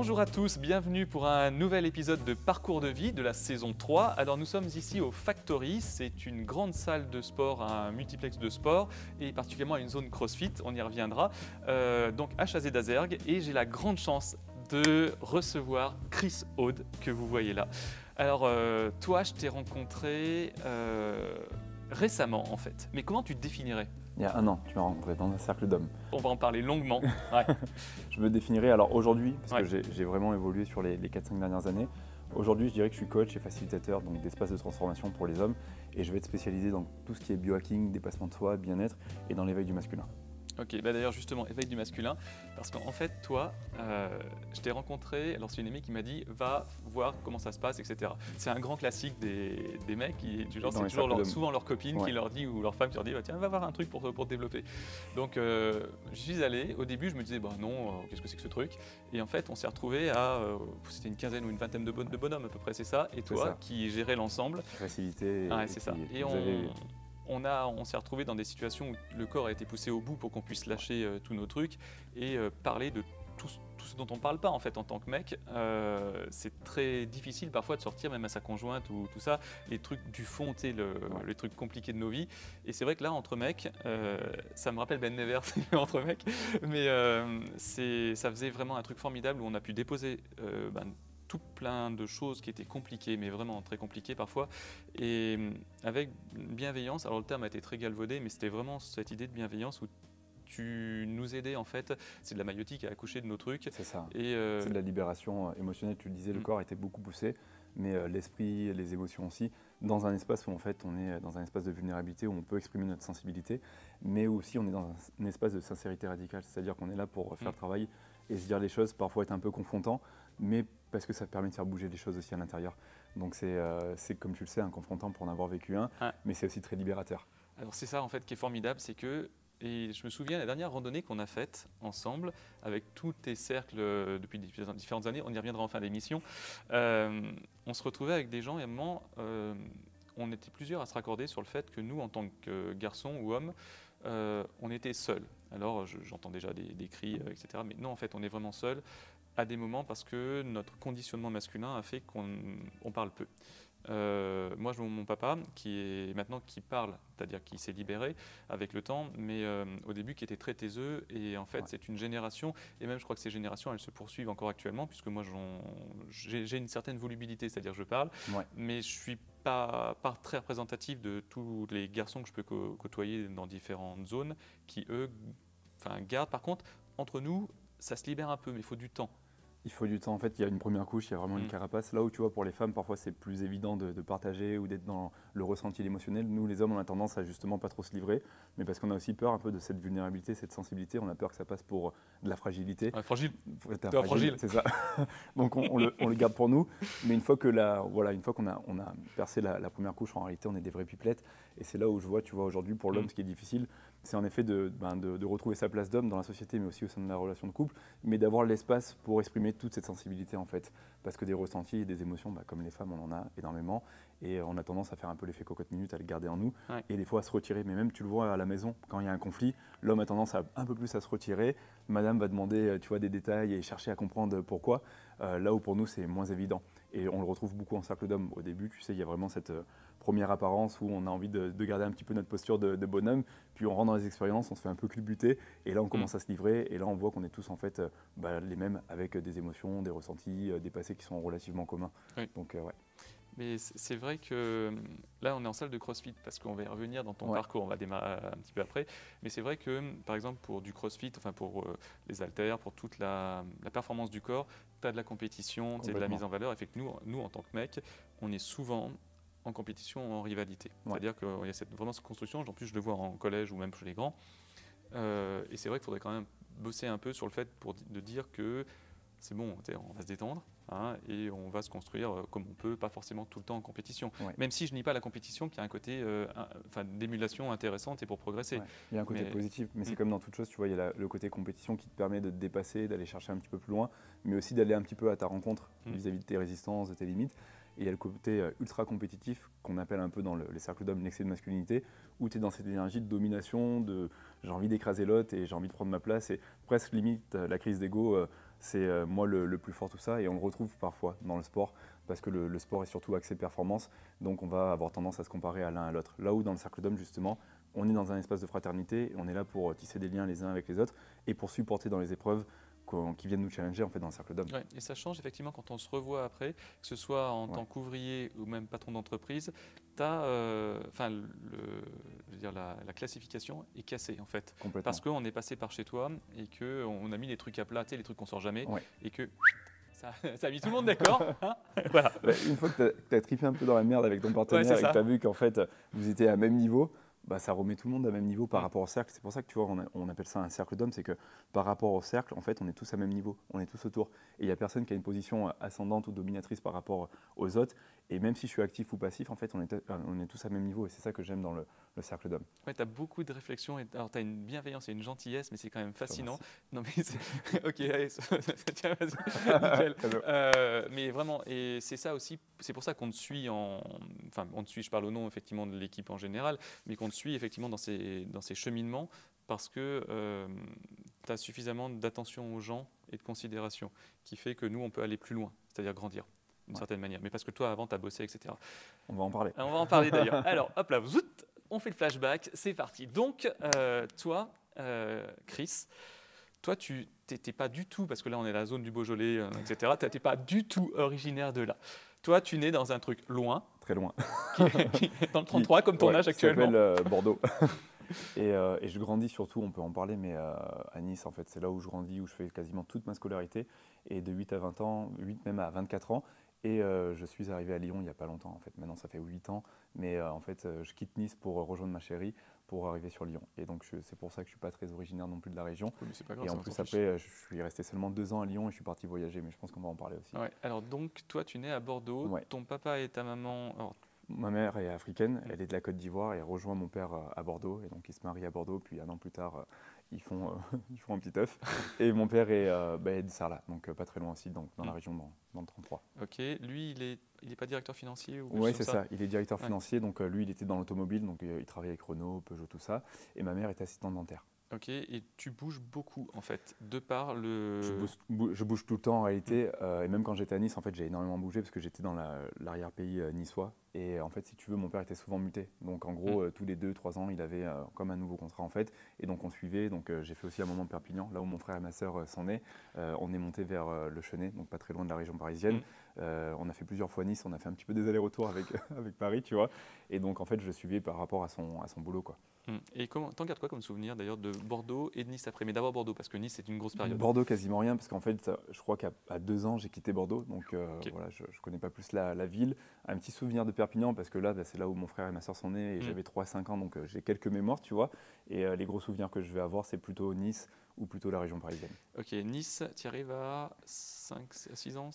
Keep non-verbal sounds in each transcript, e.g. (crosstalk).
Bonjour à tous, bienvenue pour un nouvel épisode de Parcours de vie de la saison 3. Alors nous sommes ici au Factory, c'est une grande salle de sport, un multiplex de sport et particulièrement une zone CrossFit, on y reviendra, euh, donc à Chazé d'Azergue et j'ai la grande chance de recevoir Chris Aude que vous voyez là. Alors euh, toi je t'ai rencontré euh, récemment en fait, mais comment tu te définirais? Il y a un an, tu m'as rencontré dans un cercle d'hommes. On va en parler longuement. (laughs) je me définirais alors aujourd'hui, parce que j'ai vraiment évolué sur les, les 4-5 dernières années. Aujourd'hui, je dirais que je suis coach et facilitateur donc d'espace de transformation pour les hommes et je vais être spécialisé dans tout ce qui est biohacking, dépassement de soi, bien-être et dans l'éveil du masculin. Ok, bah d'ailleurs justement, éveil du masculin, parce qu'en fait, toi, euh, je t'ai rencontré, alors c'est une amie qui m'a dit, va voir comment ça se passe, etc. C'est un grand classique des, des mecs, qui, du genre, c'est toujours souvent leur copine qui leur dit, ou leur femme qui leur dit, bah, tiens, va voir un truc pour, pour te développer. Donc, euh, je suis allé, au début, je me disais, bah non, euh, qu'est-ce que c'est que ce truc? Et en fait, on s'est retrouvé à, c'était une quinzaine ou une vingtaine de, de bonhommes à peu près, c'est ça, et toi, qui gérais l'ensemble. Facilité. Ouais, c'est ça. Et on, on, on s'est retrouvé dans des situations où le corps a été poussé au bout pour qu'on puisse lâcher euh, tous nos trucs et euh, parler de tout, ce dont on ne parle pas en fait en tant que mec. Euh, c'est très difficile parfois de sortir même à sa conjointe ou tout ça, les trucs du fond, le, les trucs compliqués de nos vies. Et c'est vrai que là, entre mecs, ça me rappelle Ben Never, (laughs) entre mecs, mais ça faisait vraiment un truc formidable où on a pu déposer ben, tout plein de choses qui étaient compliquées, mais vraiment très compliquées parfois, et hum, avec bienveillance. Alors le terme a été très galvaudé, mais c'était vraiment cette idée de bienveillance où tu nous aidais en fait, c'est de la maïotique à accoucher de nos trucs. C'est ça. Et euh, C'est de la libération euh, émotionnelle. Tu le disais, le hum. corps était beaucoup poussé, mais euh, l'esprit, les émotions aussi, dans un espace où en fait on est dans un espace de vulnérabilité où on peut exprimer notre sensibilité, mais aussi on est dans un, espace de sincérité radicale. C'est-à-dire qu'on est là pour faire le hum. travail et se dire les choses, parfois être un peu confrontant, mais parce que ça permet de faire bouger les choses aussi à l'intérieur. Donc c'est euh, comme tu le sais, un confrontant pour en avoir vécu un, mais c'est aussi très libérateur. Alors c'est ça en fait qui est formidable, c'est que, et je me souviens la dernière randonnée qu'on a faite ensemble, avec tous tes cercles euh, depuis différentes années, on y reviendra en fin d'émission, euh, on se retrouvait avec des gens et à un moment, on était plusieurs à se raccorder sur le fait que nous, en tant que garçons ou hommes, on était seuls. Alors j'entends déjà des, des cris, etc. Mais non, en fait, on est vraiment seuls à des moments parce que notre conditionnement masculin a fait qu'on parle peu. Euh, moi, mon papa qui est maintenant qui parle, c'est-à-dire qui s'est libéré avec le temps, mais euh, au début qui était très taiseux. Et en fait, c'est une génération, et même je crois que ces générations, elles se poursuivent encore actuellement, puisque moi, j'ai une certaine volubilité, c'est-à-dire je parle, mais je suis pas, pas, très représentatif de tous les garçons que je peux côtoyer dans différentes zones, qui eux, enfin, gardent. Par contre, entre nous, ça se libère un peu, mais il faut du temps il faut du temps. En fait, il y a une première couche, il y a vraiment une mm. carapace. Là où tu vois, pour les femmes, parfois c'est plus évident de, partager ou d'être dans le ressenti émotionnel. Nous, les hommes, on a tendance à justement pas trop se livrer, mais parce qu'on a aussi peur un peu de cette vulnérabilité, cette sensibilité. On a peur que ça passe pour de la fragilité. Ah, fragile. fragile, c'est ça. (laughs) Donc on, le, garde pour nous. Mais une fois que la, voilà, une fois qu'on a, on a percé la, première couche, en réalité, on est des vraies pipelettes. Et c'est là où je vois, tu vois, aujourd'hui, pour l'homme, mm. ce qui est difficile, c'est en effet ben, de, de, retrouver sa place d'homme dans la société, mais aussi au sein de la relation de couple, mais d'avoir l'espace pour exprimer toute cette sensibilité en fait. Parce que des ressentis et des émotions, bah, comme les femmes, on en a énormément, et on a tendance à faire un peu l'effet cocotte minute, à le garder en nous, et des fois à se retirer. Mais même, tu le vois à la maison, quand il y a un conflit, l'homme a tendance à un peu plus à se retirer. Madame va demander, tu vois, des détails et chercher à comprendre pourquoi. Euh, là où pour nous, c'est moins évident. Et on le retrouve beaucoup en cercle d'hommes. Au début, tu sais, il y a vraiment cette euh, première apparence où on a envie de, garder un petit peu notre posture de, bonhomme, puis on rentre dans les expériences, on se fait un peu culbuter, et là on commence mm. à se livrer, et là on voit qu'on est tous en fait euh, bah, les mêmes avec des émotions, des ressentis, des passés qui sont relativement communs. Donc ouais. Mais c'est vrai que là, on est en salle de CrossFit parce qu'on va y revenir dans ton parcours, on va démarrer un petit peu après. Mais c'est vrai que, par exemple, pour du CrossFit, enfin pour euh, les haltères, pour toute la, performance du corps, tu as de la compétition, tu de la mise en valeur. Et fait que nous, nous, en tant que mec, on est souvent en compétition, en rivalité. C'est-à-dire qu'il y a cette, vraiment cette construction. En plus, je le vois en collège ou même chez les grands. Euh, et c'est vrai qu'il faudrait quand même bosser un peu sur le fait pour, de dire que c'est bon, on va se détendre, Hein, et on va se construire euh, comme on peut, pas forcément tout le temps en compétition. Même si je nie pas la compétition, qui a un côté euh, d'émulation intéressante et pour progresser. Il y a un côté positif, mais c'est mm. comme dans toute chose, tu vois, il y a le côté compétition qui te permet de te dépasser, d'aller chercher un petit peu plus loin, mais aussi d'aller un petit peu à ta rencontre mm. vis-à-vis de tes résistances, de tes limites. Et il y a le côté euh, ultra compétitif qu'on appelle un peu dans les cercles d'hommes l'excès de masculinité, où tu es dans cette énergie de domination, de j'ai envie d'écraser l'autre et j'ai envie de prendre ma place, et presque limite la crise d'ego c'est euh, moi le, plus fort tout ça, et on le retrouve parfois dans le sport, parce que le, sport est surtout axé performance, donc on va avoir tendance à se comparer à l'un à l'autre. Là où dans le cercle d'hommes, justement, on est dans un espace de fraternité, on est là pour tisser des liens les uns avec les autres, et pour supporter dans les épreuves qui viennent nous challenger en fait dans le cercle d'hommes. et ça change effectivement quand on se revoit après, que ce soit en tant qu'ouvrier ou même patron d'entreprise, euh, enfin, dire la, classification est cassée en fait, parce qu'on est passé par chez toi et que on a mis les trucs à plat, les trucs qu'on sort jamais, et que ça, a mis tout le monde d'accord. (laughs) Hein voilà. Bah, une fois que tu as, trippé un peu dans la merde avec ton partenaire et que tu as vu qu'en fait vous étiez à même niveau, bah, ça remet tout le monde à même niveau par rapport au cercle. C'est pour ça que tu vois, on, appelle ça un cercle d'hommes, c'est que par rapport au cercle, en fait, on est tous à même niveau, on est tous autour. Et il n'y a personne qui a une position ascendante ou dominatrice par rapport aux autres. Et même si je suis actif ou passif, en fait, on est, on est tous à même niveau. Et c'est ça que j'aime dans le, cercle d'hommes. Ouais, tu as beaucoup de réflexions. alors, tu as une bienveillance et une gentillesse, mais c'est quand même fascinant. (laughs) Non, mais (laughs) ok, allez, tiens, vas-y. (laughs) Euh, mais vraiment, et c'est ça aussi, c'est pour ça qu'on te suit en. Enfin, on te suit, je parle au nom effectivement de l'équipe en général, mais qu'on te suit effectivement dans ces, dans ces cheminements parce que euh, tu as suffisamment d'attention aux gens et de considération qui fait que nous, on peut aller plus loin, c'est-à-dire grandir d'une certaine manière. Mais parce que toi, avant, tu as bossé, etc. On va en parler. On va en parler d'ailleurs. (laughs) Alors, hop là, on fait le flashback, c'est parti. Donc, euh, toi, euh, Chris, toi, tu n'étais pas du tout, parce que là, on est dans la zone du Beaujolais, etc., tu n'étais pas du tout originaire de là. Toi, tu nais dans un truc loin. Très loin. dans le (laughs) 33, comme ton âge actuellement. Qui s'appelle euh, (laughs) Bordeaux. (laughs) Euh, et, je grandis surtout, on peut en parler, mais euh, à Nice, en fait, c'est là où je grandis, où je fais quasiment toute ma scolarité. Et de 8 à 20 ans, 8 même à 24 ans. Et je suis arrivé à Lyon il n'y a pas longtemps, en fait. Maintenant, ça fait 8 ans. Mais en fait, je quitte Nice pour rejoindre ma chérie pour arriver sur Lyon. Et donc c'est pour ça que je suis pas très originaire non plus de la région. et en plus après, je suis resté seulement deux ans à Lyon et je suis parti voyager, mais je pense qu'on va en parler aussi. Alors donc toi tu nais à Bordeaux, ton papa et ta maman. Ma mère est africaine, elle est de la Côte d'Ivoire et rejoint mon père euh, à Bordeaux. Et donc ils se marient à Bordeaux, puis un an plus tard, euh, ils font, euh, (laughs) ils font un petit œuf. Et mon père est, bah, de Sarlat, donc pas très loin aussi, donc dans la mm. région, dans, dans, le 33. Ok, lui il est il n'est pas directeur financier Oui, c'est ça. Il est directeur financier. Donc, lui, il était dans l'automobile. Donc, il travaillait avec Renault, Peugeot, tout ça. Et ma mère est assistante dentaire. Ok, et tu bouges beaucoup en fait, de par le. Je bouge, tout le temps en réalité, euh, et même quand j'étais à Nice, en fait, j'ai énormément bougé parce que j'étais dans l'arrière-pays euh, niçois. Et en fait, si tu veux, mon père était souvent muté. Donc en gros, mm. euh, tous les deux, trois ans, il avait comme un nouveau contrat en fait. Et donc on suivait. Donc j'ai fait aussi un moment Perpignan, là où mon frère et ma sœur s'en est. on est monté vers le Chenet, donc pas très loin de la région parisienne. Mm. on a fait plusieurs fois Nice, on a fait un petit peu des allers-retours avec, (laughs) avec Paris, tu vois. Et donc en fait, je le suivais par rapport à son, à son boulot, quoi. Et t'en gardes quoi comme souvenir d'ailleurs de Bordeaux et de Nice après? Mais d'abord Bordeaux, parce que Nice c'est une grosse période. Bordeaux, quasiment rien, parce qu'en fait, je crois qu'à deux ans, j'ai quitté Bordeaux, donc euh, voilà, je ne connais pas plus la, ville. Un petit souvenir de Perpignan, parce que là, bah, c'est là où mon frère et ma soeur sont nés, et hum. j'avais 3-5 ans, donc euh, j'ai quelques mémoires, tu vois. Et euh, les gros souvenirs que je vais avoir, c'est plutôt Nice ou plutôt la région parisienne. Ok, Nice, tu arrives à 5, 6 ans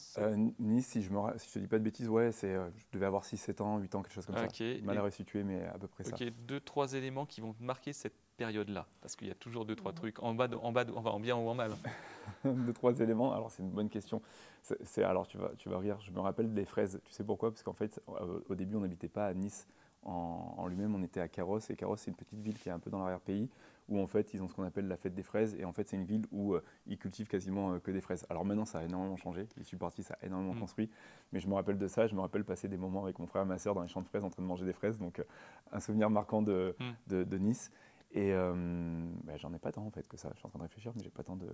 Nice, si je ne si te dis pas de bêtises, ouais, c'est, je devais avoir 6, 7 ans, 8 ans, quelque chose comme ça. Mal à resituer, mais à peu près ça. Ok, deux, trois éléments qui vont marquer cette période-là Parce qu'il y a toujours deux, trois trucs, en bas, en bas en bien ou en mal. (laughs) deux, trois éléments, alors c'est une bonne question. C'est, alors tu vas, tu vas rire, je me rappelle des fraises. Tu sais pourquoi? Parce qu'en fait, au début, on n'habitait pas à Nice en, lui-même, on était à Carros, et Carros, c'est une petite ville qui est un peu dans l'arrière-pays, où en fait, ils ont ce qu'on appelle la fête des fraises, et en fait, c'est une ville où euh, ils cultivent quasiment euh, que des fraises. Alors maintenant, ça a énormément changé, je suis parti, ça a énormément mm. construit, mais je me rappelle de ça, je me rappelle passer des moments avec mon frère et ma soeur dans les champs de fraises en train de manger des fraises, donc euh, un souvenir marquant de, mm. de Nice. Et bah, j'en ai pas tant en fait que ça. Je suis en train de réfléchir, mais j'ai pas tant de.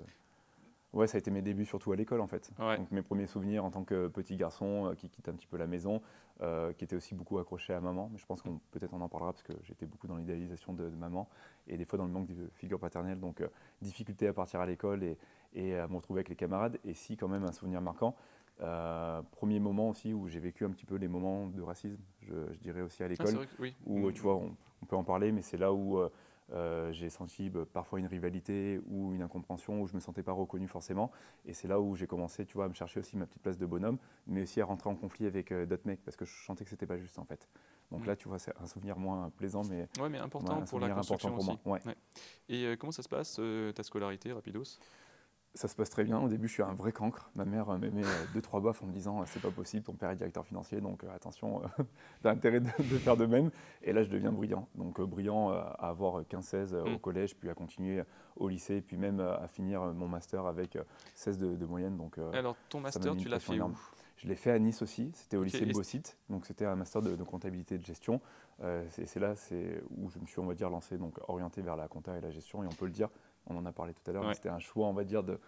Ouais, ça a été mes débuts surtout à l'école en fait. Donc mes premiers souvenirs en tant que petit garçon euh, qui quitte un petit peu la maison, euh, qui était aussi beaucoup accroché à maman. Mais je pense qu'on peut-être on en parlera parce que j'étais beaucoup dans l'idéalisation de, maman et des fois dans le manque de figure paternelle. Donc difficulté à partir à l'école et, et, à me retrouver avec les camarades. Et si quand même un souvenir marquant. premier moment aussi où j'ai vécu un petit peu les moments de racisme, je, dirais aussi à ah, l'école, où mm. tu vois, on, on, peut en parler, mais c'est là où euh, j'ai senti bah, parfois une rivalité ou une incompréhension où je ne me sentais pas reconnu forcément. Et c'est là où j'ai commencé tu vois, à me chercher aussi ma petite place de bonhomme, mais aussi à rentrer en conflit avec euh, d'autres mecs parce que je sentais que c'était pas juste en fait. Donc mm. là, tu vois, c'est un souvenir moins plaisant, mais, ouais, mais important pour la construction pour Moi. Et euh, comment ça se passe ta scolarité, Rapidos? Ça se passe très bien. Au début, je suis un vrai cancre. Ma mère me met deux, trois baffes en me disant c'est pas possible, ton père est directeur financier, donc attention, (laughs) t'as intérêt de, faire de même. Et là, je deviens brillant. Donc brillant à avoir 15-16 au mm. collège, puis à continuer au lycée, puis même à finir mon master avec 16 de, moyenne. Donc, Alors, ton master, tu l'as fait où? Je l'ai fait à Nice aussi, c'était au lycée Bossit, donc c'était un master de, comptabilité et de gestion. Euh, c'est là où je me suis, on va dire, lancé, donc orienté vers la compta et la gestion, et on peut le dire, on en a parlé tout à l'heure, c'était un choix, on va dire, de,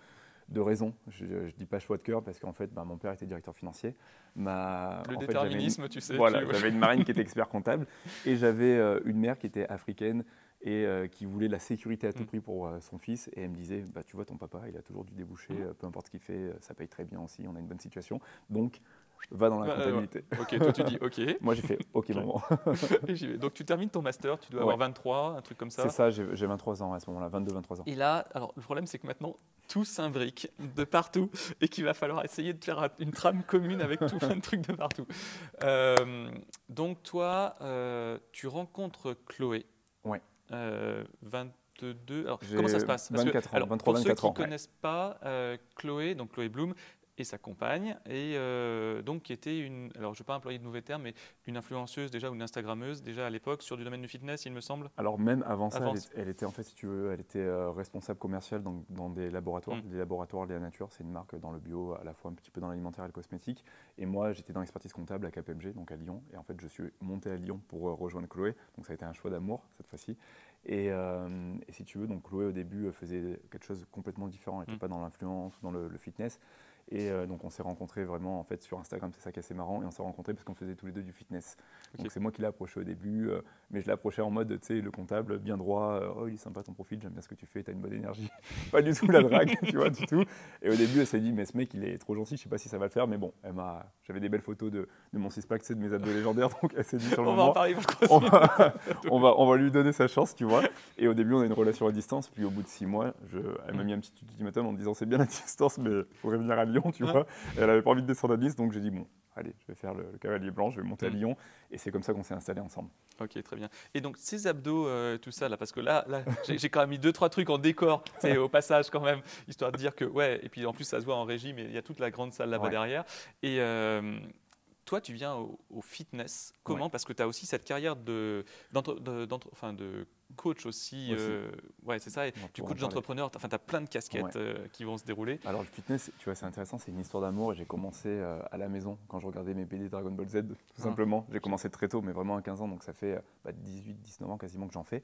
de raison. Je ne dis pas choix de cœur parce qu'en fait, bah, mon père était directeur financier. Ma, le déterminisme, tu sais. Voilà, j'avais une marine qui était (laughs) expert comptable et j'avais euh, une mère qui était africaine et euh, qui voulait la sécurité à tout mm. prix pour euh, son fils. Et elle me disait, bah, tu vois, ton papa, il a toujours dû déboucher, mm. peu importe ce qu'il fait, ça paye très bien aussi, on a une bonne situation. Donc, va dans la bah, comptabilité. ok, toi tu dis ok. (laughs) Moi j'ai fait ok maman. (laughs) Donc tu termines ton master, tu dois avoir 23, un truc comme ça. C'est ça, j'ai 23 ans à ce moment-là, 22-23 ans. Et là, alors le problème c'est que maintenant tout s'imbrique de partout et qu'il va falloir essayer de faire une trame commune avec tout (laughs) plein de trucs de partout. Euh, donc toi, euh, tu rencontres Chloé. Ouais. 22. Alors, comment ça se passe? Parce 24 ans, alors, 23, pour ceux qui ne connaissent pas, euh, Chloé, donc Chloé Bloom, et sa compagne, et euh, donc qui était une, alors je ne vais pas employer de mauvais termes, mais une influenceuse déjà ou une Instagrammeuse déjà à l'époque sur du domaine du fitness, il me semble. Alors même avant ça, elle, était en fait, si tu veux, elle était euh, responsable commerciale dans, dans, des laboratoires, mm. des laboratoires de la nature, c'est une marque dans le bio, à la fois un petit peu dans l'alimentaire et le cosmétique. Et moi, j'étais dans l'expertise comptable à KPMG, donc à Lyon, et en fait, je suis monté à Lyon pour euh, rejoindre Chloé, donc ça a été un choix d'amour cette fois-ci. Et, et, si tu veux, donc Chloé au début faisait quelque chose de complètement différent, elle n'était mm. pas dans l'influence, dans le, le fitness. Et euh, donc on s'est rencontrés vraiment en fait sur Instagram, c'est ça qui est assez marrant. Et on s'est rencontrés parce qu'on faisait tous les deux du fitness. Donc c'est moi qui l'ai approché au début, euh, mais je l'ai approché en mode, tu sais, le comptable, bien droit. Euh, oh, il est sympa ton profil, j'aime bien ce que tu fais, tu as une bonne énergie. (laughs) pas du tout la drague, (laughs) tu vois, du tout. Et au début, elle s'est dit, mais ce mec, il est trop gentil, je sais pas si ça va le faire. Mais bon, elle m'a, j'avais des belles photos de, de mon six-pack, de mes abdos légendaires. (laughs) Donc elle s'est dit sur le on moment. Va on, va, on, va, on va lui donner sa chance, tu vois. Et au début, on a une relation à distance. Puis au bout de six mois, je, elle m'a mis un petit ultimatum en me disant, c'est bien la distance, mais il faudrait venir à Lyon, tu vois elle avait pas envie de descendre à Nice, donc j'ai dit bon, allez, je vais faire le, cavalier blanc, je vais monter à mm. Lyon, et c'est comme ça qu'on s'est installé ensemble. Ok, très bien. Et donc ces abdos, euh, tout ça là, parce que là, là (laughs) j'ai quand même mis deux trois trucs en décor, au passage quand même, histoire de dire que ouais, et puis en plus ça se voit en régie, mais il y a toute la grande salle là-bas derrière, et euh, toi, tu viens au, fitness. Comment? Parce que tu as aussi cette carrière de, enfin, de coach aussi. Euh, ouais, c'est ça. Et du coach d'entrepreneur, enfin, tu as plein de casquettes euh, qui vont se dérouler. Alors, le fitness, tu vois, c'est intéressant. C'est une histoire d'amour. J'ai commencé euh, à la maison quand je regardais mes BD Dragon Ball Z, tout ah. simplement. J'ai commencé très tôt, mais vraiment à 15 ans. Donc, ça fait 18, 19 bah, ans quasiment que j'en fais.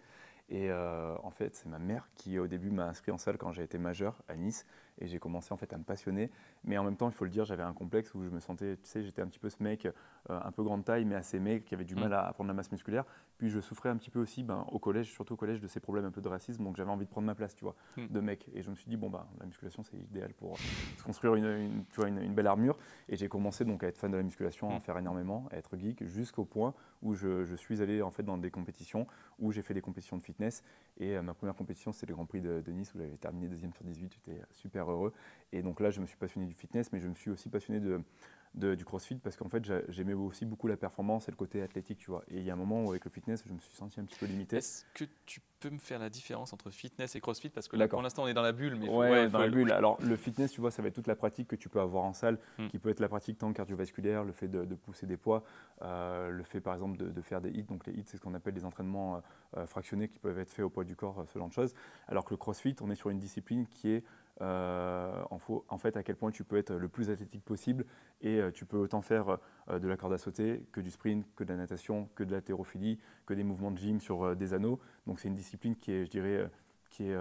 Et en fait, c'est ma mère qui, au début, m'a inscrit en salle quand j'ai été majeur à Nice et j'ai commencé en fait à me passionner. Mais en même temps, il faut le dire, j'avais un complexe où je me sentais, tu sais, j'étais un petit peu ce mec, euh, un peu grande taille, mais assez mec, qui avait du mal mm. à, prendre la masse musculaire. Puis je souffrais un petit peu aussi, ben, au collège, surtout au collège, de ces problèmes un peu de racisme. Donc j'avais envie de prendre ma place, tu vois, mm. de mec. Et je me suis dit, bon, ben, la musculation, c'est idéal pour se construire une, tu vois, une, belle armure. Et j'ai commencé donc à être fan de la musculation, à en mm. faire énormément, à être geek, jusqu'au point où je, je, suis allé en fait dans des compétitions, où j'ai fait des compétitions de fitness. Et euh, ma première compétition, c'était le Grand Prix de, de Nice, où j'avais terminé deuxième sur 18. J'étais super heureux. Et donc là, je me suis passionné du fitness, mais je me suis aussi passionné de, du crossfit parce qu'en fait, j'aimais aussi beaucoup la performance et le côté athlétique, tu vois. Et il y a un moment où, avec le fitness, je me suis senti un petit peu limité. Est-ce que tu peux me faire la différence entre fitness et crossfit? Parce que là, pour l'instant, on est dans la bulle. Mais ouais, dans la bulle. Alors, le fitness, tu vois, ça va être toute la pratique que tu peux avoir en salle, hmm. qui peut être la pratique tant cardiovasculaire, le fait de, pousser des poids, euh, le fait, par exemple, de, faire des hits. Donc, les hits, c'est ce qu'on appelle des entraînements euh, fractionnés qui peuvent être faits au poids du corps, ce genre de choses. Alors que le crossfit, on est sur une discipline qui est euh, en, fait à quel point tu peux être le plus athlétique possible et euh, tu peux autant faire euh, de la corde à sauter que du sprint, que de la natation, que de l'haltérophilie, que des mouvements de gym sur des anneaux. Donc c'est une discipline qui est, je dirais, qui, est,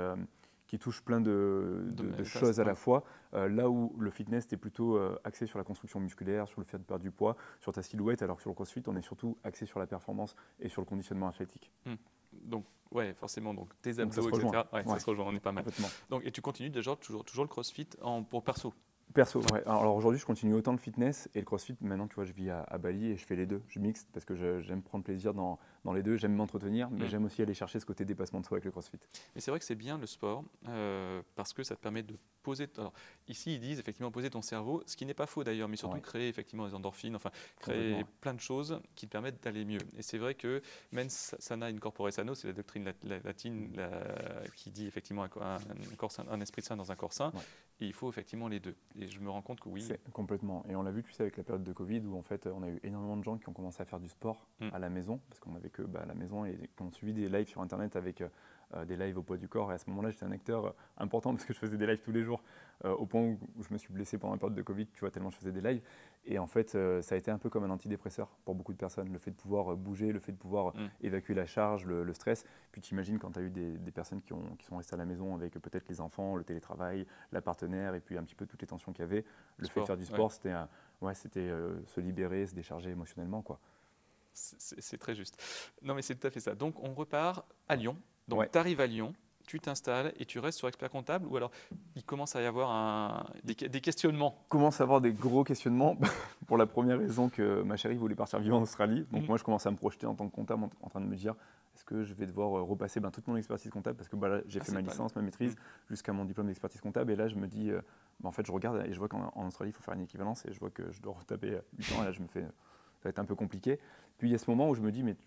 qui touche plein de, choses à la fois. là où le fitness est plutôt axé sur la construction musculaire, sur le fait de perdre du poids, sur ta silhouette, alors que sur le crossfit, on est surtout axé sur la performance et sur le conditionnement athlétique. Hmm. Donc Ouais, forcément. Donc tes abdos, etc. Ouais, Ça se rejoint, on est pas mal. Donc, et tu continues déjà toujours, toujours le crossfit en, pour perso? Perso, ouais. Alors aujourd'hui, je continue autant le fitness et le crossfit. Maintenant, tu vois, je vis à, Bali et je fais les deux. Je mixe parce que j'aime prendre plaisir dans, dans les deux. J'aime m'entretenir, mais mm. j'aime aussi aller chercher ce côté dépassement de soi avec le crossfit. Mais c'est vrai que c'est bien le sport euh, parce que ça te permet de poser. Alors, ici, ils disent effectivement poser ton cerveau, ce qui n'est pas faux d'ailleurs, mais surtout créer effectivement des endorphines, enfin créer plein de choses qui te permettent d'aller mieux. Et c'est vrai que mens sana in corpore sano, c'est la doctrine latine qui dit effectivement un, un, esprit sain dans un corps sain. Et il faut effectivement les deux. Et je me rends compte que oui. Complètement. Et on l'a vu, tu sais, avec la période de Covid où en fait on a eu énormément de gens qui ont commencé à faire du sport mm. à la maison, parce qu'on avait que bah, à la maison et qui ont suivi des lives sur Internet avec euh, euh, des lives au poids du corps. Et à ce moment-là, j'étais un acteur euh, important parce que je faisais des lives tous les jours, au point où je me suis blessé pendant la période de Covid, tu vois, tellement je faisais des lives. Et en fait, ça a été un peu comme un antidépresseur pour beaucoup de personnes. Le fait de pouvoir bouger, le fait de pouvoir mm. évacuer la charge, le, stress. Puis tu imagines quand tu as eu des, personnes qui, ont, qui, sont restées à la maison avec peut-être les enfants, le télétravail, la partenaire, et puis un petit peu toutes les tensions qu'il y avait. Le fait de faire du sport, c'était ouais, c'était se libérer, se décharger émotionnellement. quoi. C'est très juste. Non, mais c'est tout à fait ça. Donc, on repart à Lyon. Donc, tu arrives à Lyon, tu t'installes et tu restes sur expert comptable ou alors il commence à y avoir un, des, questionnements? Il commence à avoir des gros questionnements (laughs) pour la première raison que ma chérie voulait partir vivre en Australie. Donc, mhm. moi, je commence à me projeter en tant que comptable en, train de me dire est-ce que je vais devoir euh, repasser ben, toute mon expertise comptable parce que bah, j'ai ah, fait ma licence, ma maîtrise mhm. jusqu'à mon diplôme d'expertise comptable. Et là, je me dis euh, bah, en fait, je regarde et je vois qu'en Australie, il faut faire une équivalence et je vois que je dois retaper 8 ans. Et là, je me fais ça va être un peu compliqué. Puis il y a ce moment où je me dis, mais tu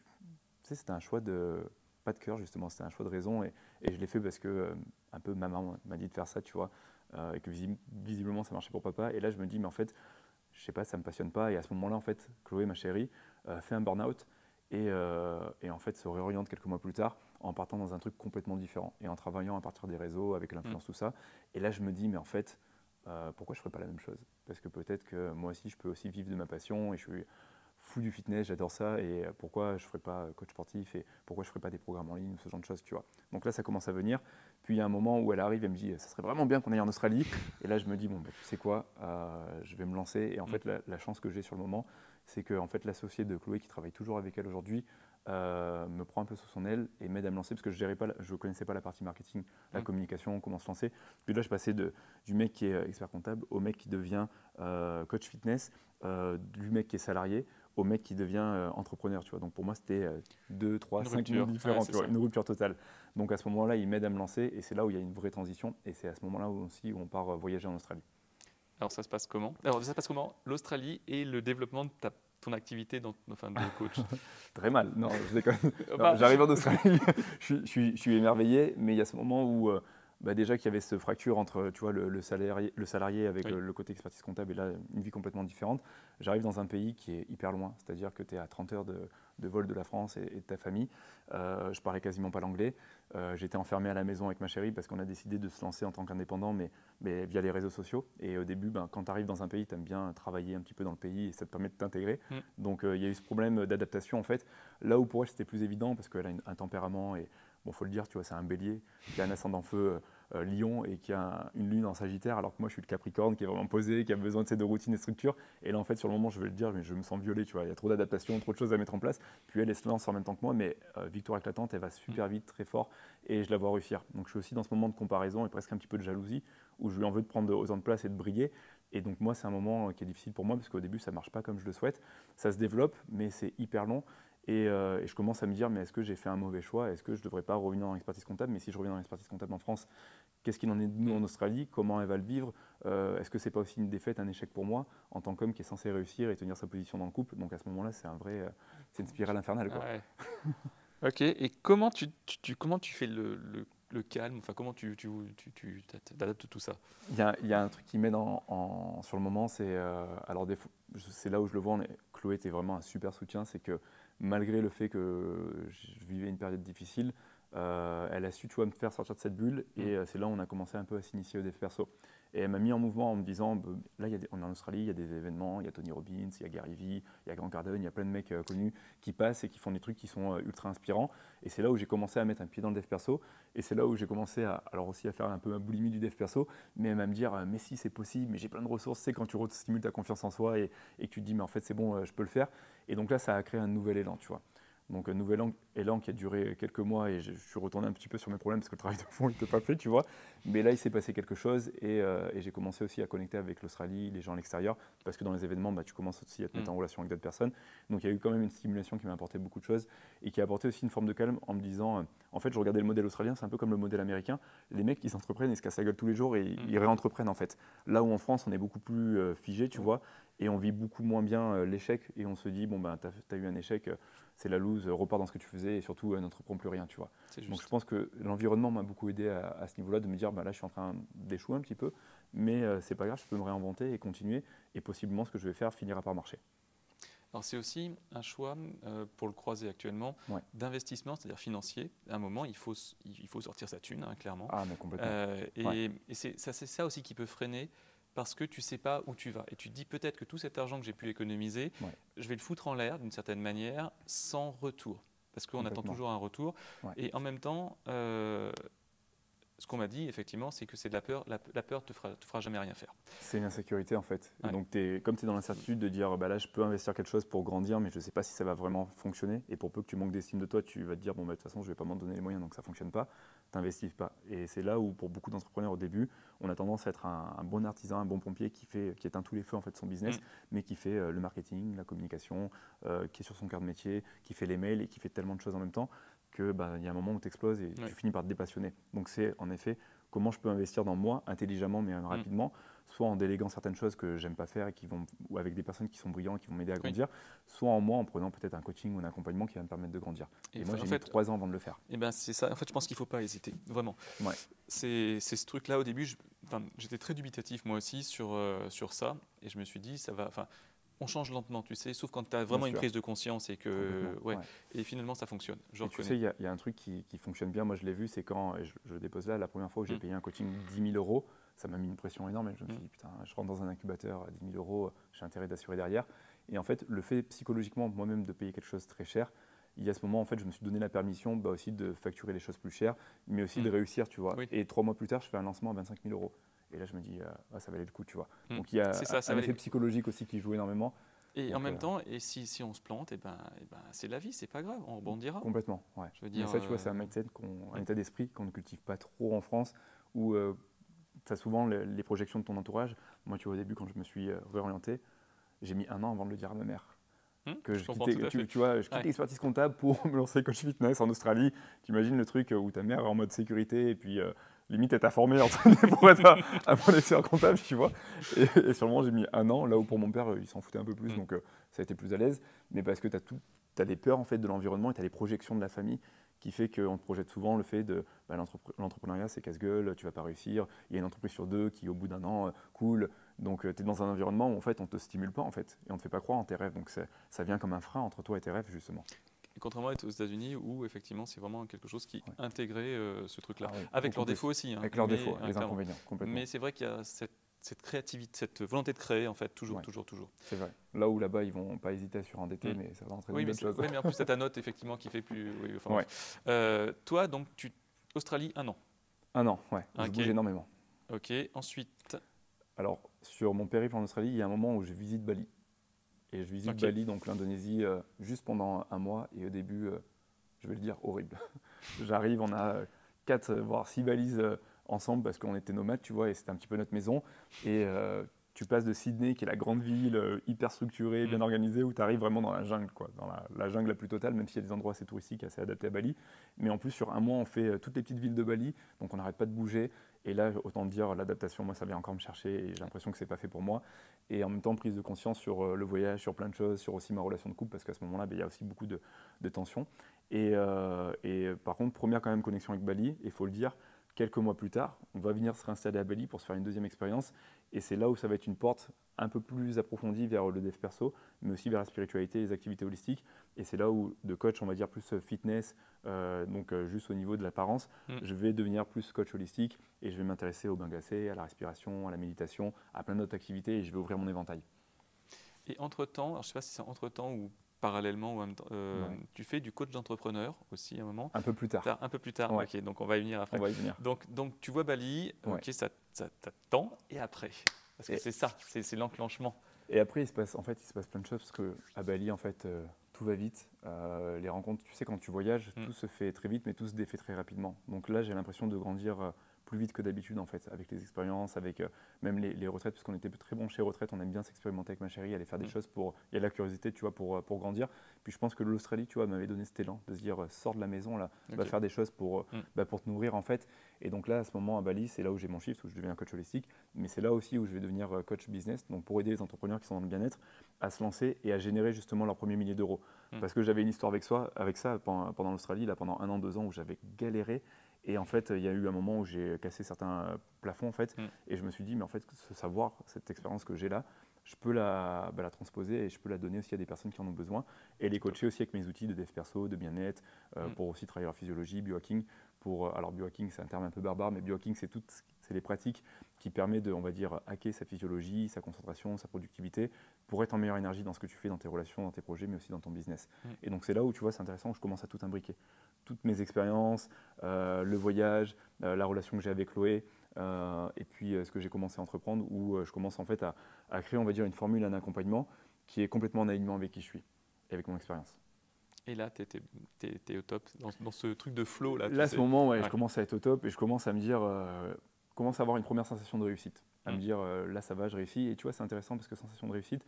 sais, c'était un choix de, pas de cœur justement, c'était un choix de raison. Et, et je l'ai fait parce que, euh, un peu, maman m'a dit de faire ça, tu vois, euh, et que visiblement ça marchait pour papa. Et là, je me dis, mais en fait, je sais pas, ça me passionne pas. Et à ce moment-là, en fait, Chloé, ma chérie, euh, fait un burn-out et, et, en fait se réoriente quelques mois plus tard en partant dans un truc complètement différent et en travaillant à partir des réseaux, avec l'influence, mmh. tout ça. Et là, je me dis, mais en fait, pourquoi je ne ferais pas la même chose? Parce que peut-être que moi aussi, je peux aussi vivre de ma passion et je suis fou du fitness, j'adore ça, et pourquoi je ne ferais pas coach sportif, et pourquoi je ne ferais pas des programmes en ligne, ce genre de choses, tu vois. Donc là, ça commence à venir. Puis il y a un moment où elle arrive, elle me dit, ça serait vraiment bien qu'on aille en Australie. Et là, je me dis, bon, bah, tu sais quoi, euh, je vais me lancer. Et en mm. fait, la, chance que j'ai sur le moment, c'est que en fait, l'associé de Chloé, qui travaille toujours avec elle aujourd'hui, euh, me prend un peu sous son aile et m'aide à me lancer parce que je ne connaissais pas la partie marketing, la mm. communication, comment se lancer. Puis là, je passais de, du mec qui est euh, expert comptable au mec qui devient coach fitness, du mec qui est salarié au mec qui devient euh, entrepreneur. Tu vois. Donc pour moi, c'était euh, deux, trois, cinq minutes différentes, une rupture totale. Donc à ce moment-là, il m'aide à me lancer et c'est là où il y a une vraie transition et c'est à ce moment-là aussi où on part euh, voyager en Australie. Alors ça se passe comment? Alors ça se passe comment? L'Australie et le développement de ta, ton activité dans, enfin, de coach (laughs) Très mal. Non, je déconne. (laughs) Bah, j'arrive en Australie, (laughs) je, suis, je, suis, émerveillé, mais il y a ce moment où bah déjà qu'il y avait cette fracture entre tu vois, le, salarié, le salarié avec le, côté expertise comptable et là, une vie complètement différente. J'arrive dans un pays qui est hyper loin, c'est-à-dire que tu es à 30 heures de, vol de la France et, de ta famille. Euh, je parlais quasiment pas l'anglais. Euh, j'étais enfermé à la maison avec ma chérie parce qu'on a décidé de se lancer en tant qu'indépendant, mais, mais, via les réseaux sociaux. Et au début, ben, quand tu arrives dans un pays, tu aimes bien travailler un petit peu dans le pays et ça te permet de t'intégrer. Mm. Donc euh, il y a eu ce problème d'adaptation en fait. Là où pour elle c'était plus évident parce qu'elle a un tempérament et bon, faut le dire, tu vois, c'est un bélier qui a un ascendant feu euh, Lion et qui a une lune en Sagittaire, alors que moi je suis le Capricorne qui est vraiment posé, qui a besoin de ces deux routines et structures. Et là en fait sur le moment je vais le dire, mais je me sens violé, tu vois, il y a trop d'adaptation, trop de choses à mettre en place. Puis elle, elle se lance en même temps que moi, mais euh, victoire éclatante, elle va super vite, très fort, et je la vois réussir. Donc je suis aussi dans ce moment de comparaison et presque un petit peu de jalousie, où je lui en veux de prendre autant de place et de briller. Et donc moi c'est un moment qui est difficile pour moi, parce qu'au début ça marche pas comme je le souhaite. Ça se développe, mais c'est hyper long. Euh, et, je commence à me dire, mais est-ce que j'ai fait un mauvais choix? Est-ce que je ne devrais pas revenir dans l'expertise comptable? Mais si je reviens dans l'expertise comptable en France, qu'est-ce qu'il en est de nous en Australie? Comment elle va le vivre? Euh, Est-ce que c'est pas aussi une défaite, un échec pour moi en tant qu'homme qui est censé réussir et tenir sa position dans le couple? Donc à ce moment-là, c'est un vrai, euh, c'est une spirale infernale. (laughs) ok. Et comment tu, tu, comment tu fais le, le, calme? Enfin, comment tu, tu, tu, adaptes tout ça? Il y, y, a, un truc qui m'aide en, sur le moment, c'est alors c'est là où je le vois. On Chloé était vraiment un super soutien, c'est que malgré le fait que je vivais une période difficile, euh, elle a su tu vois, me faire sortir de cette bulle et mm. euh, c'est là où on a commencé un peu à s'initier au dev perso. Et elle m'a mis en mouvement en me disant, bah, là on est en Australie, il y a des événements, il y a Tony Robbins, il y a Gary Vee, il y a Grant Cardone, il y a plein de mecs euh, connus qui passent et qui font des trucs qui sont ultra inspirants. Et c'est là où j'ai commencé à mettre un pied dans le dev perso. Et c'est là où j'ai commencé à, alors aussi à faire un peu ma boulimie du dev perso, mais à me dire, mais si c'est possible, mais j'ai plein de ressources, c'est quand tu stimules ta confiance en soi et, et que tu te dis, mais en fait c'est bon, je peux le faire. Et donc là, ça a créé un nouvel élan, tu vois. Donc un nouvel élan qui a duré quelques mois et je, suis retourné un petit peu sur mes problèmes parce que le travail de fond n'était pas fait, tu vois. Mais là, il s'est passé quelque chose et, euh, j'ai commencé aussi à connecter avec l'Australie, les gens à l'extérieur, parce que dans les événements, bah, tu commences aussi à te mettre mm. en relation avec d'autres personnes. Donc il y a eu quand même une stimulation qui m'a apporté beaucoup de choses et qui a apporté aussi une forme de calme en me disant, euh, en fait, je regardais le modèle australien, c'est un peu comme le modèle américain. Les mecs, ils s'entreprennent, ils se cassent la gueule tous les jours et mm. ils réentreprennent en fait. Là où en France, on est beaucoup plus euh, figé, tu mm. vois, et on vit beaucoup moins bien l'échec et on se dit, bon, ben, tu as, eu un échec c'est la loose, repars dans ce que tu faisais et surtout euh, n'entreprends plus rien, tu vois. Donc je pense que l'environnement m'a beaucoup aidé à, ce niveau-là, de me dire, bah, là je suis en train d'échouer un petit peu, mais euh, c'est pas grave, je peux me réinventer et continuer, et possiblement ce que je vais faire finira par marcher. Alors c'est aussi un choix, euh, pour le croiser actuellement, d'investissement, c'est-à-dire financier. À un moment, il faut, il faut sortir sa thune, hein, clairement. Ah, mais complètement. et, et c'est ça aussi qui peut freiner parce que tu ne sais pas où tu vas. Et tu te dis peut-être que tout cet argent que j'ai pu économiser, je vais le foutre en l'air d'une certaine manière, sans retour. Parce qu'on attend toujours un retour. Et en même temps, euh, ce qu'on m'a dit, effectivement, c'est que c'est de la peur. La, peur te fera, te fera jamais rien faire. C'est une insécurité, en fait. donc, es, comme tu es dans l'incertitude de dire, bah là, je peux investir quelque chose pour grandir, mais je ne sais pas si ça va vraiment fonctionner. Et pour peu que tu manques d'estime de toi, tu vas te dire, bon, bah, de toute façon, je ne vais pas m'en donner les moyens, donc ça ne fonctionne pas. Tu n'investis pas. Et c'est là où, pour beaucoup d'entrepreneurs au début, on a tendance à être un, bon artisan, un bon pompier qui, fait, qui éteint tous les feux, en fait, son business, mm. mais qui fait euh, le marketing, la communication, euh, qui est sur son cœur de métier, qui fait les mails et qui fait tellement de choses en même temps qu'il bah, y a un moment où tu exploses et tu finis par te dépassionner. Donc c'est en effet comment je peux investir dans moi intelligemment mais mm. rapidement, soit en déléguant certaines choses que j'aime pas faire et qui vont, ou avec des personnes qui sont brillantes, qui vont m'aider à grandir, soit en moi en prenant peut-être un coaching ou un accompagnement qui va me permettre de grandir. Et, moi, j'ai mis trois ans avant de le faire. Et eh ben c'est ça. En fait, je pense qu'il faut pas hésiter, vraiment. Ouais. C'est ce truc-là au début. J'étais très dubitatif moi aussi sur, euh, sur ça, et je me suis dit ça va. Enfin, on change lentement, tu sais, sauf quand tu as vraiment une prise de conscience et que. Ouais, Et finalement, ça fonctionne. Je tu sais, il y, a un truc qui, fonctionne bien. Moi, je l'ai vu, c'est quand je, je, dépose là, la première fois où j'ai mm. payé un coaching 10 000 euros, ça m'a mis une pression énorme. Et je me suis mm. dit, putain, je rentre dans un incubateur à 10 000 euros, j'ai intérêt d'assurer derrière. Et en fait, le fait psychologiquement, moi-même, de payer quelque chose très cher, il y a ce moment, en fait, je me suis donné la permission bah, aussi de facturer les choses plus chères, mais aussi de mm. réussir, tu vois. Et trois mois plus tard, je fais un lancement à 25 000 euros. Et là, je me dis, euh, ah, ça valait le coup, tu vois. Donc il y a un effet psychologique aussi qui joue énormément. Et en même euh, temps, et si, si, on se plante, et ben, et ben, c'est la vie, c'est pas grave, on rebondira. Complètement, ouais. Je veux dire, Mais ça, tu vois, c'est un euh, mindset, un état d'esprit qu'on ne cultive pas trop en France, où euh, tu as souvent les, projections de ton entourage. Moi, tu vois, au début, quand je me suis réorienté, j'ai mis un an avant de le dire à ma mère. Hum, que je, quittais, tu, vois, je quitte l'expertise comptable pour (laughs) me lancer coach fitness en Australie. Tu imagines le truc où ta mère est en mode sécurité et puis limite être informé (laughs) pour être un, bon expert comptable, tu vois. Et, moment, j'ai mis un an, là où pour mon père, il s'en foutait un peu plus, mm. donc euh, ça a été plus à l'aise. Mais parce que tu as, tout, as les peurs en fait, de l'environnement et tu as les projections de la famille qui fait qu'on te projette souvent le fait de bah, l'entrepreneuriat, c'est casse-gueule, tu vas pas réussir. Il y a une entreprise sur deux qui, au bout d'un an, euh, coule. Donc, euh, tu es dans un environnement où en fait, on te stimule pas en fait, et on te fait pas croire en tes rêves. Donc, ça vient comme un frein entre toi et tes rêves, justement. Contrairement aux États-Unis où effectivement c'est vraiment quelque chose qui intégrait euh, ce truc-là, ah avec leurs défauts aussi. Hein, avec leurs défauts, les inconvénients, complètement. Mais c'est vrai qu'il y a cette, créativité, cette volonté de créer en fait, toujours, toujours, toujours. C'est vrai. Là où là-bas ils vont pas hésiter à surendetter, mm. mais ça va entraîner oui, mais choses. Oui, mais en plus c'est ta (laughs) note effectivement qui fait plus. Euh, toi donc tu Australie un an. Un an, ouais. Je bouge énormément. Ok. Ensuite. Alors sur mon périple en Australie, il y a un moment où je visite Bali. Et je visite Bali, donc l'Indonésie, euh, juste pendant un mois. Et au début, euh, je vais le dire, horrible. (laughs) J'arrive, on a quatre, voire six valises euh, ensemble parce qu'on était nomades, tu vois, et c'était un petit peu notre maison. Et tu passes de Sydney, qui est la grande ville, hyper structurée, bien mm. organisée, où tu arrives vraiment dans la jungle, quoi, dans la, jungle la plus totale, même s'il y a des endroits assez touristiques, assez adaptés à Bali. Mais en plus, sur un mois, on fait toutes les petites villes de Bali, donc on n'arrête pas de bouger. Et là, autant dire, l'adaptation, moi, ça vient encore me chercher et j'ai l'impression que c'est pas fait pour moi. Et en même temps, prise de conscience sur euh, le voyage, sur plein de choses, sur aussi ma relation de couple, parce qu'à ce moment-là, ben, il y a aussi beaucoup de, tensions. Et, euh, et, par contre, première quand même connexion avec Bali, il faut le dire, quelques mois plus tard, on va venir se réinstaller à Bali pour se faire une deuxième expérience. Et c'est là où ça va être une porte un peu plus approfondie vers le dev perso, mais aussi vers la spiritualité, les activités holistiques. Et c'est là où, de coach, on va dire plus fitness, euh, donc euh, juste au niveau de l'apparence, mm. je vais devenir plus coach holistique et je vais m'intéresser au bain glacé, à la respiration, à la méditation, à plein d'autres activités et je vais ouvrir mon éventail. Et entre-temps, je ne sais pas si c'est entre-temps ou parallèlement, ou euh, tu fais du coach d'entrepreneur aussi à un moment? Un peu plus tard. un peu plus tard, ok, donc on va y venir après. On va y venir. Donc, donc tu vois Bali, ok, ça, ça t'attend, et après? Parce que c'est ça, c'est l'enclenchement. Et après, il se passe, en fait, il se passe plein de choses parce qu'à Bali, en fait, tout va vite Euh, les rencontres, tu sais, quand tu voyages, Mm. tout se fait très vite, mais tout se défait très rapidement. Donc là, j'ai l'impression de grandir euh, plus vite que d'habitude, en fait, avec les expériences, avec euh, même les, les retraites, parce qu'on était très bon chez retraite, on aime bien s'expérimenter avec ma chérie, aller faire des Mm. choses pour. Il y a la curiosité, tu vois, pour, euh, pour grandir. Puis je pense que l'Australie, tu vois, m'avait donné cet élan de se dire, euh, sors de la maison, là, va Ok. faire des choses pour, Mm. bah, pour te nourrir, en fait. Et donc là, à ce moment, à Bali, c'est là où j'ai mon shift, où je deviens coach holistique, mais c'est là aussi où je vais devenir coach business, donc pour aider les entrepreneurs qui sont dans le bien-être à se lancer et à générer justement leur premier millier d'euros. Mm. Parce que j'avais une histoire avec, soi, avec ça pendant, pendant l'Australie, là, pendant un an, deux ans, où j'avais galéré. Et en fait, il y a eu un moment où j'ai cassé certains euh, plafonds, en fait, Mm. et je me suis dit, mais en fait, ce savoir, cette expérience que j'ai là, je peux la, bah, la transposer et je peux la donner aussi à des personnes qui en ont besoin et les coacher aussi avec mes outils de dev perso, de bien-être, euh, Mm. pour aussi travailler leur physiologie, biohacking. Pour, euh, alors biohacking, c'est un terme un peu barbare, mais biohacking, c'est toutes c'est les pratiques qui permettent de, on va dire, hacker sa physiologie, sa concentration, sa productivité, pour être en meilleure énergie dans ce que tu fais, dans tes relations, dans tes projets, mais aussi dans ton business. Mm. Et donc c'est là où tu vois, c'est intéressant, où je commence à tout imbriquer. Toutes mes expériences, euh, le voyage, euh, la relation que j'ai avec Chloé, euh, et puis ce que j'ai commencé à entreprendre, où je commence en fait à, à créer, on va dire, une formule, un accompagnement qui est complètement en alignement avec qui je suis et avec mon expérience. Et là, tu es, au top dans, dans ce truc de flow. Là, Là, à ce moment, ouais, Ouais. je commence à être au top et je commence à me dire, euh, commence à avoir une première sensation de réussite. À Mm. me dire, euh, là, ça va, je réussis. Et tu vois, c'est intéressant parce que sensation de réussite,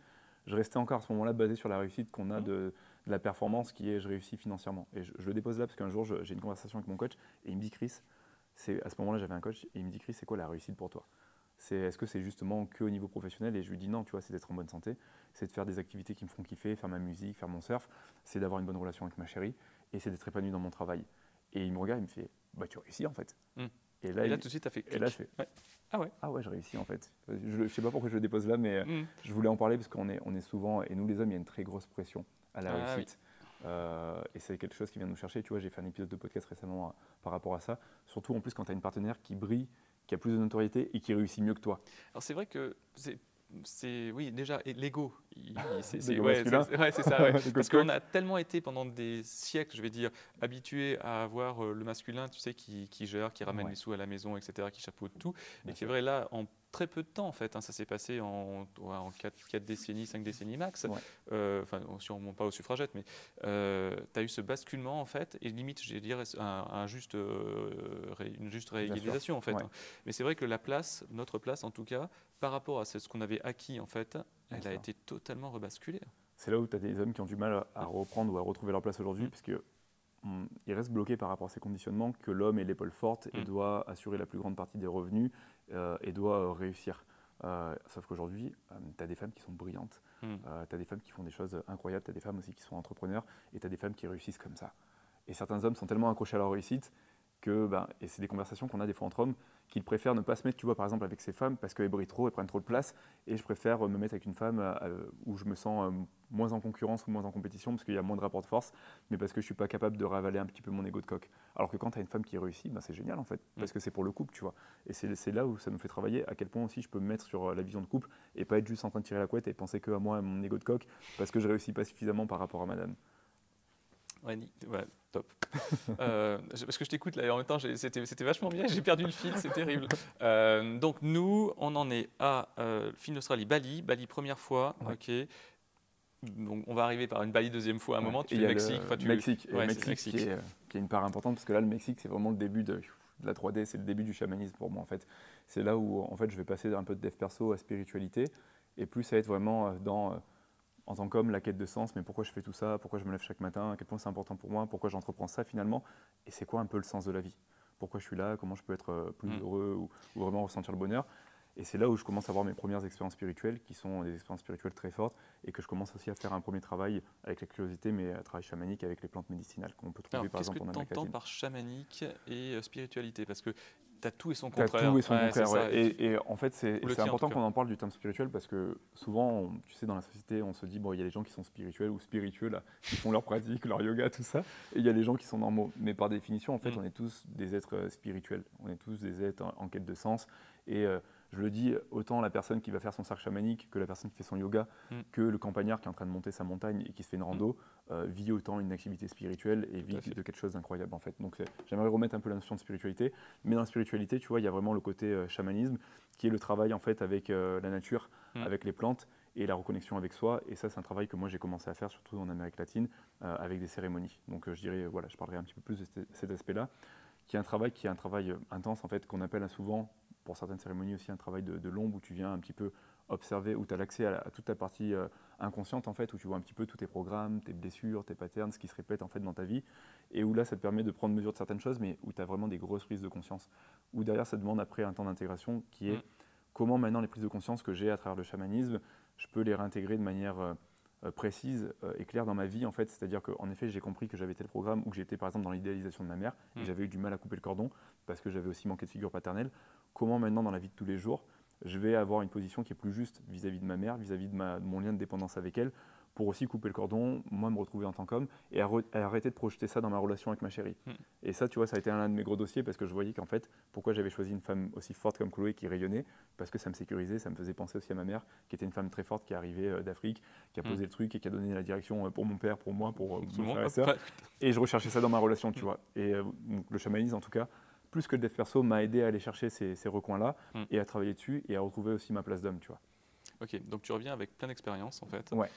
je restais encore à ce moment-là basé sur la réussite qu'on a Mm. de la performance qui est je réussis financièrement. Et je, je le dépose là parce qu'un jour, j'ai une conversation avec mon coach et il me dit, Chris, c'est- à ce moment-là, j'avais un coach et il me dit, Chris, c'est quoi la réussite pour toi? C'est, Est-ce que c'est justement que au niveau professionnel? Et je lui dis non, tu vois, c'est d'être en bonne santé, c'est de faire des activités qui me font kiffer, faire ma musique, faire mon surf, c'est d'avoir une bonne relation avec ma chérie et c'est d'être épanoui dans mon travail. Et il me regarde, il me fait, bah tu réussis en fait. Mm. Et là, Et là, tout de suite, as fait et là, je fais, Ouais. Ah ouais ah ouais, je réussis en fait. Je ne sais pas pourquoi je le dépose là, mais euh, Mm. je voulais en parler parce qu'on est, on est souvent, et nous les hommes, il y a une très grosse pression à la Ah réussite. Euh, et c'est quelque chose qui vient nous chercher. Tu vois, j'ai fait un épisode de podcast récemment euh, par rapport à ça. Surtout en plus quand tu as une partenaire qui brille, qui a plus de notoriété et qui réussit mieux que toi. Alors c'est vrai que c'est, c'est oui déjà (laughs) l'ego, c'est, c'est- ouais, c'est- ouais, c'est ça, ouais. (laughs) Parce qu'on a tellement été pendant des siècles, je vais dire, habitués à avoir euh, le masculin, tu sais, qui, qui gère, qui ramène les sous à la maison, etc., qui chapeaute tout, Bien et qui est sûr. vrai là en très peu de temps en fait, hein, ça s'est passé en, en 4, décennies, 5 décennies max, Ouais. Euh, enfin si on ne remonte pas aux suffragettes, mais tu as eu ce basculement en fait, et limite, je vais dire, un, un juste, euh, une juste réégalisation en fait. Ouais. hein. Mais c'est vrai que la place, notre place en tout cas, par rapport à ce qu'on avait acquis en fait, elle a été totalement rebasculée. C'est là où tu as des hommes qui ont du mal à- reprendre ou à retrouver leur place aujourd'hui, Mm. parce que ils restent bloqués par rapport à ces conditionnements que l'homme est l'épaule forte et Mm. doit assurer la plus grande partie des revenus euh, et doit euh, réussir. Euh, sauf qu'aujourd'hui, tu as des femmes qui sont brillantes, Mm. tu as des femmes qui font des choses incroyables, tu as des femmes aussi qui sont entrepreneurs et tu as des femmes qui réussissent comme ça. Et certains hommes sont tellement accrochés à leur réussite que, ben, et c'est des conversations qu'on a des fois entre hommes, qu'ils préfèrent ne pas se mettre, tu vois, par exemple, avec ces femmes parce qu'elles brillent trop, elles prennent trop de place, et je préfère me mettre avec une femme euh, où je me sens euh, moins en concurrence ou moins en compétition parce qu'il y a moins de rapport de force, mais parce que je suis pas capable de ravaler un petit peu mon ego de coq. Alors que quand tu as une femme qui réussit, ben, c'est génial en fait, parce que c'est pour le couple, tu vois. Et c'est là où ça nous fait travailler à quel point aussi je peux me mettre sur euh, la vision de couple et pas être juste en train de tirer la couette et penser que à moi, à mon ego de coq, parce que je réussis pas suffisamment par rapport à madame. Ouais, top. (laughs) Euh, parce que je t'écoute là et en même temps, c'était vachement bien, j'ai perdu le fil, c'est terrible. (laughs) Euh, donc nous, on en est à euh, film d'Australie, Bali, Bali première fois, Ouais. ok. Donc on va arriver par une Bali deuxième fois à un Ouais. moment, tu fais Mexique. le enfin, tu- Mexique, Ouais, Mexique, Mexique. Qui, est, qui est une part importante parce que là, le Mexique, c'est vraiment le début de, de la 3D, c'est le début du chamanisme pour moi en fait. C'est là où en fait je vais passer un peu de dev perso à spiritualité et plus à être vraiment euh, dans, en tant qu'homme, la quête de sens, mais pourquoi je fais tout ça, pourquoi je me lève chaque matin, à quel point c'est important pour moi, pourquoi j'entreprends ça finalement, et c'est quoi un peu le sens de la vie? Pourquoi je suis là, comment je peux être euh, plus Mm. heureux ou, ou vraiment ressentir le bonheur? Et c'est là où je commence à avoir mes premières expériences spirituelles, qui sont des expériences spirituelles très fortes, et que je commence aussi à faire un premier travail avec la curiosité, mais un travail chamanique avec les plantes médicinales qu'on peut trouver Alors, par qu'est-ce que exemple en tu Amérique entends latine. par chamanique et euh, spiritualité? Parce que tu as tout et son T'as contraire. tout et son Ouais, contraire. ouais. Et, et en fait, c'est important qu'on en parle du terme spirituel parce que souvent, on- tu sais, dans la société, on se dit, bon, il y a les gens qui sont spirituels ou spiritueux, là, qui font leur pratique, (laughs) leur yoga, tout ça, et il y a les gens qui sont normaux. Mais par définition, en fait, Mm. on est tous des êtres euh, spirituels. On est tous des êtres en, en quête de sens. Et euh, je le dis, autant la personne qui va faire son cercle chamanique que la personne qui fait son yoga, Mm. que le campagnard qui est en train de monter sa montagne et qui se fait une rando, euh, vit autant une activité spirituelle et vit de quelque chose d'incroyable, en fait. Donc, j'aimerais remettre un peu la notion de spiritualité. Mais dans la spiritualité, tu vois, il y a vraiment le côté euh, chamanisme, qui est le travail en fait avec euh, la nature, Mm. avec les plantes, et la reconnexion avec soi. Et ça, c'est un travail que moi j'ai commencé à faire, surtout en Amérique latine, avec des cérémonies. Donc je dirais, voilà, je parlerai un petit peu plus de cet aspect-là, qui est un travail qui est un travail intense, en fait, qu'on appelle souvent, pour certaines cérémonies aussi, un travail de, l'ombre, où tu viens un petit peu observer, où tu as l'accès à, toute ta partie inconsciente, en fait, où tu vois un petit peu tous tes programmes, tes blessures, tes patterns, ce qui se répète en fait dans ta vie, et où là, ça te permet de prendre mesure de certaines choses, mais où tu as vraiment des grosses prises de conscience. Où derrière, ça demande après un temps d'intégration qui est mm. comment maintenant les prises de conscience que j'ai à travers le chamanisme, je peux les réintégrer de manière euh, euh, précise euh, et claire dans ma vie en fait. C'est-à-dire qu'en effet, j'ai compris que j'avais tel programme ou que j'étais par exemple dans l'idéalisation de ma mère et mm. j'avais eu du mal à couper le cordon parce que j'avais aussi manqué de figure paternelle. Comment maintenant dans la vie de tous les jours, je vais avoir une position qui est plus juste vis-à-vis de ma mère, vis-à-vis de, de, mon lien de dépendance avec elle, pour aussi couper le cordon, moi me retrouver en tant qu'homme et arrêter de projeter ça dans ma relation avec ma chérie. Hmm. Et ça, tu vois, ça a été un de mes gros dossiers parce que je voyais qu'en fait, pourquoi j'avais choisi une femme aussi forte comme Chloé qui rayonnait? Parce que ça me sécurisait, ça me faisait penser aussi à ma mère qui était une femme très forte qui est arrivée euh, d'Afrique, qui a hmm. posé le truc et qui a donné la direction euh, pour mon père, pour moi, pour euh, mon frère et (laughs) sœur. Et je recherchais ça dans ma relation, tu hmm. vois. Et le chamanisme, en tout cas, plus que le dev perso, m'a aidé à aller chercher ces, ces recoins-là et à travailler dessus et à retrouver aussi ma place d'homme, tu vois. Ok, donc tu reviens avec plein d'expériences en fait. Ouais.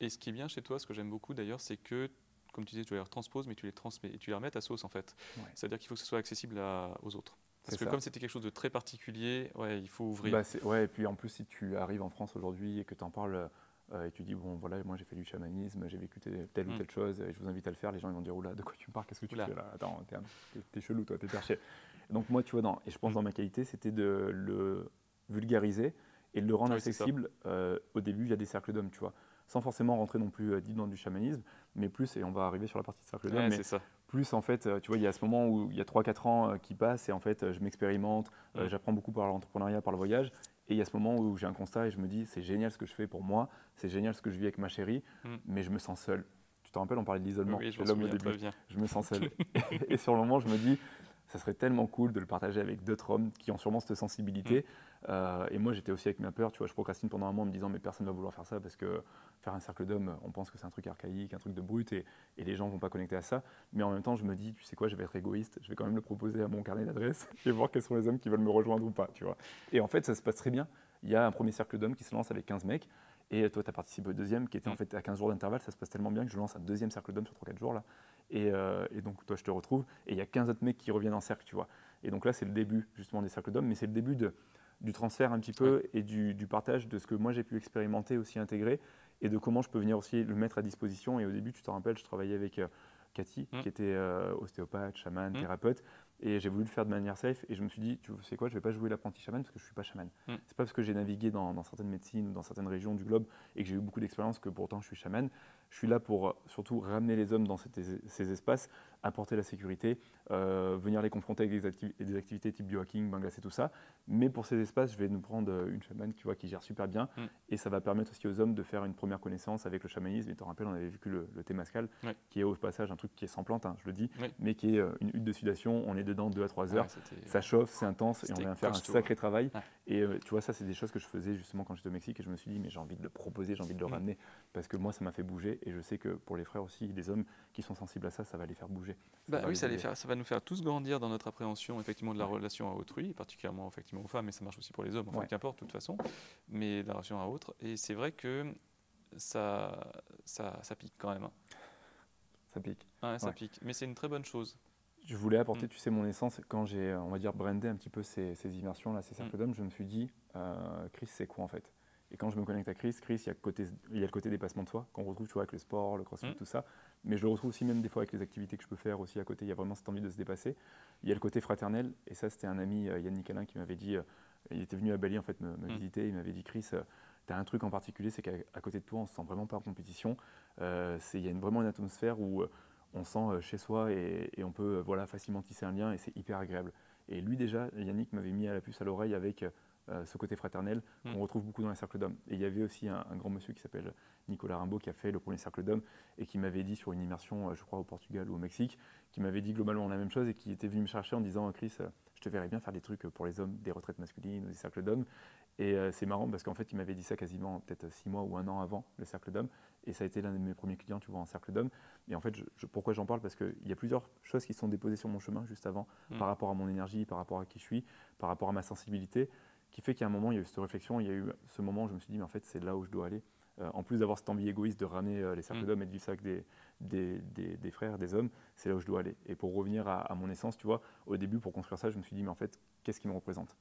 Et ce qui est bien chez toi, ce que j'aime beaucoup d'ailleurs, c'est que, comme tu disais, tu les transposes, mais tu les transmets et tu les remets à sauce en fait. C'est-à-dire qu'il faut que ce soit accessible aux autres. Parce que comme c'était quelque chose de très particulier, ouais, il faut ouvrir. Bah ouais, et puis en plus, si tu arrives en France aujourd'hui et que tu en parles et tu dis, bon voilà, moi j'ai fait du chamanisme, j'ai vécu telle ou mm. telle chose, et je vous invite à le faire, les gens ils vont dire, oula, de quoi tu parles, qu'est-ce que tu fais là? Attends, t'es chelou, toi, t'es perché. Donc moi, tu vois, dans, et je pense dans ma qualité, c'était de le vulgariser et de le rendre accessible euh, au début via des cercles d'hommes, tu vois. Sans forcément rentrer non plus euh, dans du chamanisme, mais plus, et on va arriver sur la partie de cercle d'homme, mais plus en fait, euh, tu vois, il y a ce moment où il y a 3-4 ans euh, qui passent et en fait, je m'expérimente, mm. j'apprends beaucoup par l'entrepreneuriat, par le voyage, et il y a ce moment où j'ai un constat et je me dis, c'est génial ce que je fais pour moi, c'est génial ce que je vis avec ma chérie, mm. mais je me sens seul. Tu te rappelles, on parlait de l'isolement, oui, l'homme au début. Je me sens seul. (laughs) et sur le moment, je me dis, ça serait tellement cool de le partager avec d'autres hommes qui ont sûrement cette sensibilité. Mm. Euh, et moi, j'étais aussi avec ma peur. Tu vois, je procrastine pendant un moment en me disant, mais personne ne va vouloir faire ça parce que faire un cercle d'hommes, on pense que c'est un truc archaïque, un truc de brut et, et les gens ne vont pas connecter à ça. Mais en même temps, je me dis, tu sais quoi, je vais être égoïste, je vais quand même le proposer à mon carnet d'adresse (laughs) et voir quels sont les hommes qui veulent me rejoindre ou pas. Tu vois. Et en fait, ça se passe très bien. Il y a un premier cercle d'hommes qui se lance avec 15 mecs. Et toi, tu as participé au deuxième, qui était en mm. fait à 15 jours d'intervalle. Ça se passe tellement bien que je lance un deuxième cercle d'hommes sur 3-4 jours là. Euh, et, donc, toi, je te retrouve. Et il y a 15 autres mecs qui reviennent en cercle, tu vois. Et donc là, c'est le début justement des cercles d'hommes, mais c'est le début de, du transfert un petit peu et du, partage de ce que moi j'ai pu expérimenter, aussi intégrer, et de comment je peux venir aussi le mettre à disposition. Et au début, tu te rappelles, je travaillais avec euh, Cathy, mmh. qui était euh, ostéopathe, chaman, mmh. thérapeute. Et j'ai voulu le faire de manière safe et je me suis dit, tu sais quoi, je vais pas jouer l'apprenti chaman parce que je suis pas chaman. Mm. C'est pas parce que j'ai navigué dans, certaines médecines ou dans certaines régions du globe et que j'ai eu beaucoup d'expérience que pourtant je suis chaman. Je suis là pour euh, surtout ramener les hommes dans ces espaces, apporter la sécurité, euh, venir les confronter avec des, activités type biohacking, et tout ça. Mais pour ces espaces, je vais nous prendre euh, une chamane tu vois, qui gère super bien mm. et ça va permettre aussi aux hommes de faire une première connaissance avec le chamanisme. Et tu te rappelles, on avait vécu le, thé mascal, qui est au passage un truc qui est sans plante, hein, je le dis, mais qui est une hutte de sudation. On est dedans 2 à 3 heures. ça chauffe, c'est intense et on vient faire un sacré travail. Et euh, tu vois, ça, c'est des choses que je faisais justement quand j'étais au Mexique et je me suis dit, mais j'ai envie de le proposer, j'ai envie de le mm. ramener parce que moi, ça m'a fait bouger et je sais que pour les frères aussi, les hommes qui sont sensibles à ça, ça va les faire bouger. Bah, oui, ça, faire, ça va nous faire tous grandir dans notre appréhension effectivement de la relation à autrui, particulièrement effectivement aux femmes, mais ça marche aussi pour les hommes, enfin, qu'importe de toute façon, mais la relation à autre. Et c'est vrai que ça, ça, ça pique quand même. Hein. Ça pique. ça pique, mais c'est une très bonne chose je voulais apporter, mm. tu sais, mon essence. Quand j'ai, on va dire, brandé un petit peu ces, immersions, là, ces mm. cercles d'hommes, je me suis dit, euh, Chris, c'est quoi en fait? Et quand je me connecte à Chris, Chris, il y, a le côté, il y a le côté dépassement de soi, qu'on retrouve, tu vois, avec le sport, le crossfit, mm. tout ça. Mais je le retrouve aussi même des fois avec les activités que je peux faire aussi à côté. Il y a vraiment cette envie de se dépasser. Il y a le côté fraternel. Et ça, c'était un ami, euh, Yann Nicolin, qui m'avait dit, euh, il était venu à Bali, en fait, me, visiter. Il m'avait dit, Chris, tu as un truc en particulier, c'est qu'à côté de toi, on se sent vraiment pas en compétition. Il y a une, vraiment une atmosphère où on sent euh, chez soi et, on peut euh, voilà, facilement tisser un lien et c'est hyper agréable. Et lui déjà, Yannick m'avait mis à la puce à l'oreille avec euh, ce côté fraternel mm. qu'on retrouve beaucoup dans les cercles d'hommes. Et il y avait aussi un, grand monsieur qui s'appelle Nicolas Rimbaud qui a fait le premier cercle d'hommes et qui m'avait dit sur une immersion, je crois au Portugal ou au Mexique, qui m'avait dit globalement la même chose et qui était venu me chercher en disant Chris, je te verrais bien faire des trucs pour les hommes, des retraites masculines ou des cercles d'hommes. Et euh, c'est marrant parce qu'en fait, il m'avait dit ça quasiment peut-être six mois ou un an avant le cercle d'hommes. Et ça a été l'un de mes premiers clients, tu vois, en cercle d'hommes. Et en fait, pourquoi j'en parle? Parce qu'il y a plusieurs choses qui sont déposées sur mon chemin juste avant, mm. par rapport à mon énergie, par rapport à qui je suis, par rapport à ma sensibilité, qui fait qu'à un moment, il y a eu cette réflexion, il y a eu ce moment où je me suis dit, mais en fait, c'est là où je dois aller. Euh, en plus d'avoir cette envie égoïste de ramener euh, les cercles mm. d'hommes et de vivre ça avec des, des, des, frères, des hommes, c'est là où je dois aller. Et pour revenir à, à, mon essence, tu vois, au début, pour construire ça, je me suis dit, mais en fait, qu'est-ce qui me représente?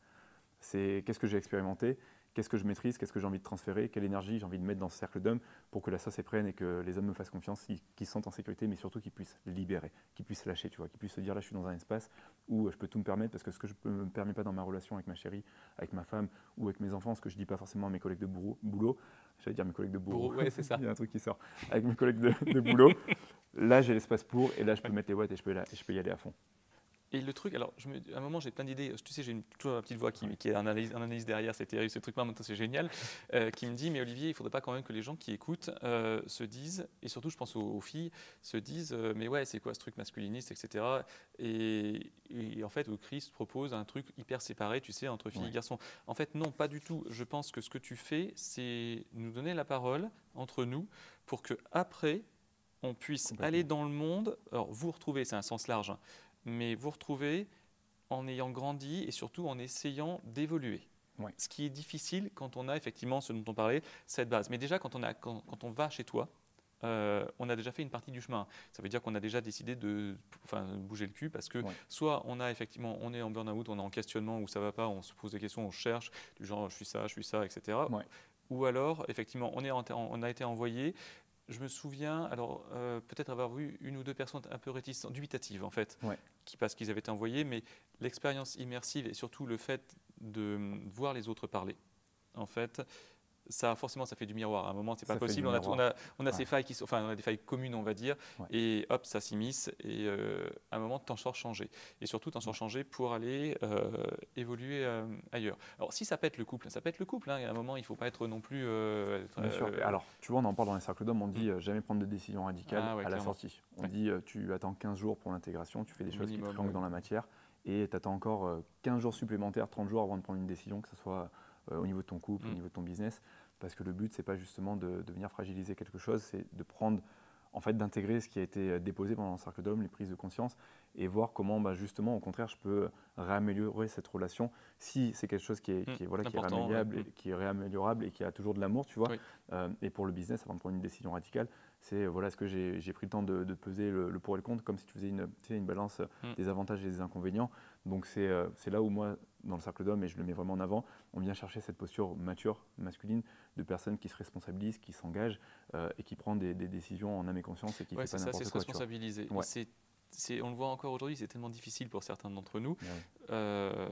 C'est qu'est-ce que j'ai expérimenté? Qu'est-ce que je maîtrise, qu'est-ce que j'ai envie de transférer, quelle énergie j'ai envie de mettre dans ce cercle d'hommes pour que la sauce prenne et que les hommes me fassent confiance, qu'ils sentent en sécurité, mais surtout qu'ils puissent libérer, qu'ils puissent lâcher, tu vois, qu'ils puissent se dire là je suis dans un espace où je peux tout me permettre parce que ce que je ne me permets pas dans ma relation avec ma chérie, avec ma femme ou avec mes enfants, ce que je ne dis pas forcément à mes collègues de boulot, j'allais dire mes collègues de boulot, c'est ça. (laughs) il y a un truc qui sort, avec mes collègues de, boulot, là j'ai l'espace pour et là je peux mettre les watts et je peux, et je peux y aller à fond. Et le truc, alors, je me, à un moment, j'ai plein d'idées. Tu sais, j'ai une, petite voix qui, qui est en analyse, analyse, derrière, c'est terrible, ce truc-là, maintenant, c'est génial, euh, qui me dit Mais Olivier, il ne faudrait pas quand même que les gens qui écoutent euh, se disent, et surtout, je pense aux, filles, se disent euh, Mais ouais, c'est quoi ce truc masculiniste, etc. Et, en fait, Christ propose un truc hyper séparé, tu sais, entre filles et garçons. En fait, non, pas du tout. Je pense que ce que tu fais, c'est nous donner la parole entre nous pour que après on puisse aller dans le monde, alors vous retrouvez, c'est un sens large, hein, mais vous retrouvez en ayant grandi et surtout en essayant d'évoluer. Ce qui est difficile quand on a effectivement ce dont on parlait, cette base. Mais déjà, quand on, a, quand, on va chez toi, euh, on a déjà fait une partie du chemin. Ça veut dire qu'on a déjà décidé de enfin, bouger le cul parce que soit on a effectivement, on est en burn-out, on est en questionnement où ça va pas, on se pose des questions, on cherche, du genre je suis ça, je suis ça, etc. Ou alors, effectivement, on, est on a été envoyé je me souviens, alors euh, peut-être avoir vu une ou deux personnes un peu réticentes, dubitatives en fait, qui, parce qu'ils avaient été envoyés, mais l'expérience immersive et surtout le fait de voir les autres parler, en fait, ça forcément ça fait du miroir. À un moment, c'est pas possible. On a, on a, on a ces failles qui sont, enfin, on a des failles communes, on va dire, et hop, ça s'immisce. Et euh, à un moment, t'en sors changé. Et surtout, t'en sors changé pour aller euh, évoluer euh, ailleurs. Alors, si ça pète le couple, ça pète le couple. Hein, à un moment, il faut pas être non plus. Bien sûr. Alors, tu vois, on en parle dans les cercles d'hommes. On dit mm. jamais prendre de décision radicale ah à la sortie. On dit tu attends 15 jours pour l'intégration, tu fais des choses qui te dans la matière, et tu attends encore 15 jours supplémentaires, 30 jours avant de prendre une décision, que ce soit euh, au niveau de ton couple, au mm. niveau de ton business. Parce que le but, c'est pas justement de, venir fragiliser quelque chose, c'est de prendre, en fait, d'intégrer ce qui a été euh, déposé pendant le cercle d'hommes, les prises de conscience, et voir comment, bah, justement, au contraire, je peux réaméliorer cette relation si c'est quelque chose qui est, mm. qui est voilà, qui est réaméliorable, et, mm. qui est réaméliorable et qui a toujours de l'amour, tu vois. Euh, et pour le business, avant de prendre une décision radicale, c'est voilà, est-ce que j'ai pris le temps de, peser le, pour et le contre, comme si tu faisais une, une balance des avantages et des inconvénients. Donc c'est là où moi, dans le cercle d'hommes, et je le mets vraiment en avant, on vient chercher cette posture mature, masculine, de personnes qui se responsabilisent, qui s'engagent euh, et qui prennent des, décisions en âme et conscience et qui ouais, pas n'importe quoi. C'est se responsabiliser. on le voit encore aujourd'hui, c'est tellement difficile pour certains d'entre nous. Euh,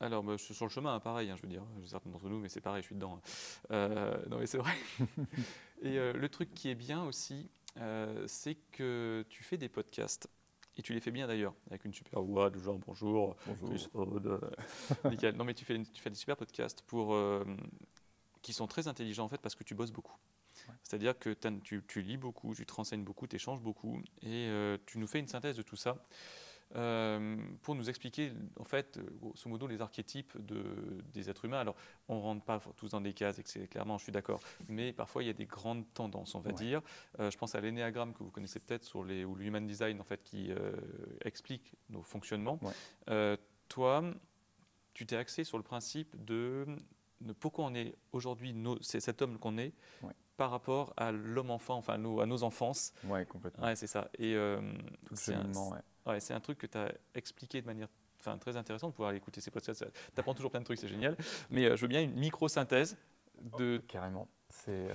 alors, bah, sur le chemin, hein, pareil, hein, je veux dire, certains d'entre nous, mais c'est pareil, je suis dedans. Hein. Euh, non, mais c'est vrai. (laughs) et le truc qui est bien aussi, c'est que tu fais des podcasts et tu les fais bien d'ailleurs, avec une super voix de genre bonjour, bonjour. (laughs) nickel. Non mais tu fais, tu fais des super podcasts pour, euh, qui sont très intelligents en fait parce que tu bosses beaucoup. C'est-à-dire que tu, tu, lis beaucoup, tu te renseignes beaucoup, tu échanges beaucoup et euh, tu nous fais une synthèse de tout ça. Euh, pour nous expliquer, en fait, grosso modo, les archétypes de, des êtres humains. Alors, on ne rentre pas tous dans des cases, clairement, je suis d'accord, mais parfois, il y a des grandes tendances, on va dire. Euh, je pense à l'énéagramme que vous connaissez peut-être, sur les, ou l'human design, en fait, qui euh, explique nos fonctionnements. toi, tu t'es axé sur le principe de, de pourquoi on est aujourd'hui, cet homme qu'on est, par rapport à l'homme enfant, enfin à nos, à nos enfances. Ouais, complètement. Ouais, c'est ça. Et c'est un, Ouais, c'est un truc que tu as expliqué de manière enfin, très intéressante. Pouvoir écouter ces podcasts, tu apprends toujours plein de trucs, c'est génial. Mais euh, je veux bien une micro-synthèse de. Oh, carrément. Euh,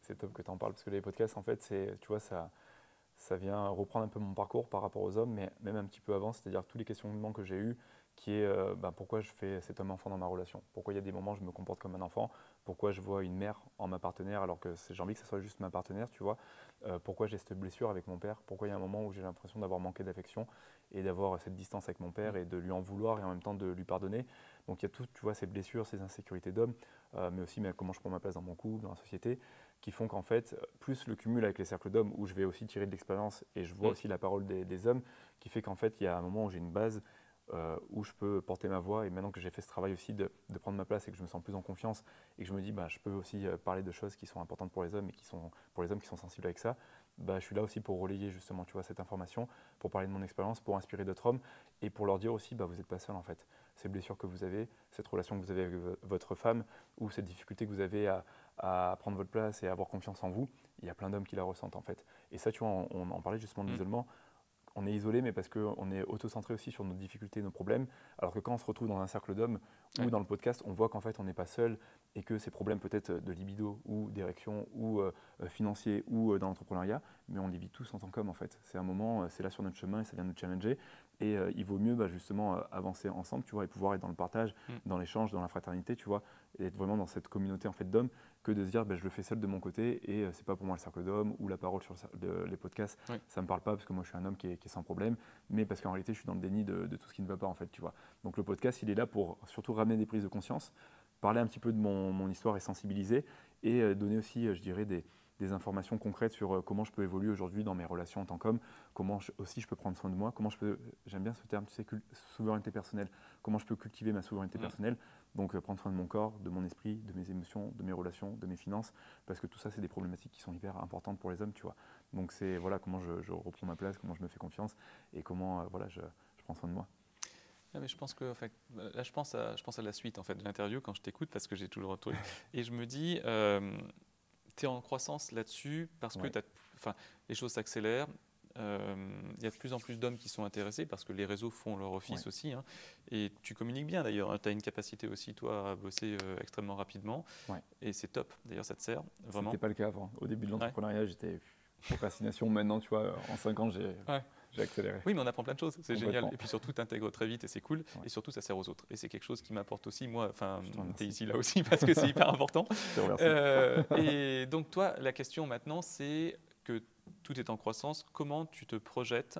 c'est top que tu en parles parce que les podcasts, en fait, tu vois, ça, ça vient reprendre un peu mon parcours par rapport aux hommes, mais même un petit peu avant, c'est-à-dire tous les questionnements que j'ai eus, qui est euh, bah, pourquoi je fais cet homme-enfant dans ma relation, pourquoi il y a des moments où je me comporte comme un enfant, pourquoi je vois une mère en ma partenaire alors que j'ai envie que ce soit juste ma partenaire, tu vois, euh, pourquoi j'ai cette blessure avec mon père, pourquoi il y a un moment où j'ai l'impression d'avoir manqué d'affection et d'avoir cette distance avec mon père et de lui en vouloir et en même temps de lui pardonner? Donc il y a tout, tu vois, ces blessures, ces insécurités d'homme, euh, mais aussi mais comment je prends ma place dans mon couple, dans la société, qui font qu'en fait, plus le cumul avec les cercles d'hommes, où je vais aussi tirer de l'expérience et je vois mm. aussi la parole des, hommes, qui fait qu'en fait, il y a un moment où j'ai une base euh, où je peux porter ma voix. Et maintenant que j'ai fait ce travail aussi de, prendre ma place et que je me sens plus en confiance et que je me dis, bah, je peux aussi parler de choses qui sont importantes pour les hommes et qui sont pour les hommes qui sont sensibles avec ça, bah, je suis là aussi pour relayer justement tu vois, cette information, pour parler de mon expérience, pour inspirer d'autres hommes et pour leur dire aussi bah, vous n'êtes pas seul en fait. Ces blessures que vous avez, cette relation que vous avez avec votre femme ou cette difficulté que vous avez à, prendre votre place et à avoir confiance en vous, il y a plein d'hommes qui la ressentent en fait. Et ça, tu vois, on, en parlait justement de mmh. On est isolé, mais parce qu'on est auto-centré aussi sur nos difficultés, nos problèmes. Alors que quand on se retrouve dans un cercle d'hommes ou dans le podcast, on voit qu'en fait, on n'est pas seul et que ces problèmes peut-être de libido ou d'érection ou euh, financiers ou euh, dans l'entrepreneuriat, mais on les vit tous en tant qu'hommes en fait. C'est un moment, euh, c'est là sur notre chemin et ça vient nous challenger. Et il vaut mieux bah, justement avancer ensemble, tu vois, et pouvoir être dans le partage, mm. dans l'échange, dans la fraternité, tu vois, et être vraiment dans cette communauté en fait d'hommes que de se dire bah, je le fais seul de mon côté et c'est pas pour moi le cercle d'hommes ou la parole sur les podcasts, ça ça me parle pas parce que moi je suis un homme qui est, sans problème, mais parce qu'en réalité je suis dans le déni de, de, tout ce qui ne va pas en fait, tu vois. Donc le podcast il est là pour surtout ramener des prises de conscience, parler un petit peu de mon, histoire et sensibiliser, et euh, donner aussi, euh, je dirais, des, informations concrètes sur euh, comment je peux évoluer aujourd'hui dans mes relations en tant qu'homme, comment aussi je peux prendre soin de moi, comment je peux, j'aime bien ce terme, tu sais, souveraineté personnelle, comment je peux cultiver ma souveraineté mmh. personnelle, donc prendre soin de mon corps, de mon esprit, de mes émotions, de mes relations, de mes finances, parce que tout ça, c'est des problématiques qui sont hyper importantes pour les hommes, tu vois. Donc c'est voilà comment je, reprends ma place, comment je me fais confiance et comment voilà je prends soin de moi. Ah, mais je pense que, là, je pense, à, je pense à la suite en fait, de l'interview quand je t'écoute parce que j'ai toujours retrouvé. (laughs) Et je me dis, euh, tu es en croissance là-dessus parce que enfin, les choses s'accélèrent. Euh, il y a de plus en plus d'hommes qui sont intéressés parce que les réseaux font leur office aussi. Hein. et tu communiques bien d'ailleurs. Hein. tu as une capacité aussi, toi, à bosser euh, extrêmement rapidement. Et c'est top. D'ailleurs, ça te sert vraiment. C'était pas le cas avant. Au début de l'entrepreneuriat, j'étais procrastination. (laughs) Maintenant, tu vois, en 5 ans, j'ai j'ai accéléré. Oui, mais on apprend plein de choses, c'est génial. Et puis surtout, tu intègres très vite et c'est cool. Et surtout, ça sert aux autres. Et c'est quelque chose qui m'apporte aussi, moi, enfin, tu es ici là aussi (laughs) parce que c'est hyper important. Euh, et donc, toi, la question maintenant, c'est que tout est en croissance. Comment tu te projettes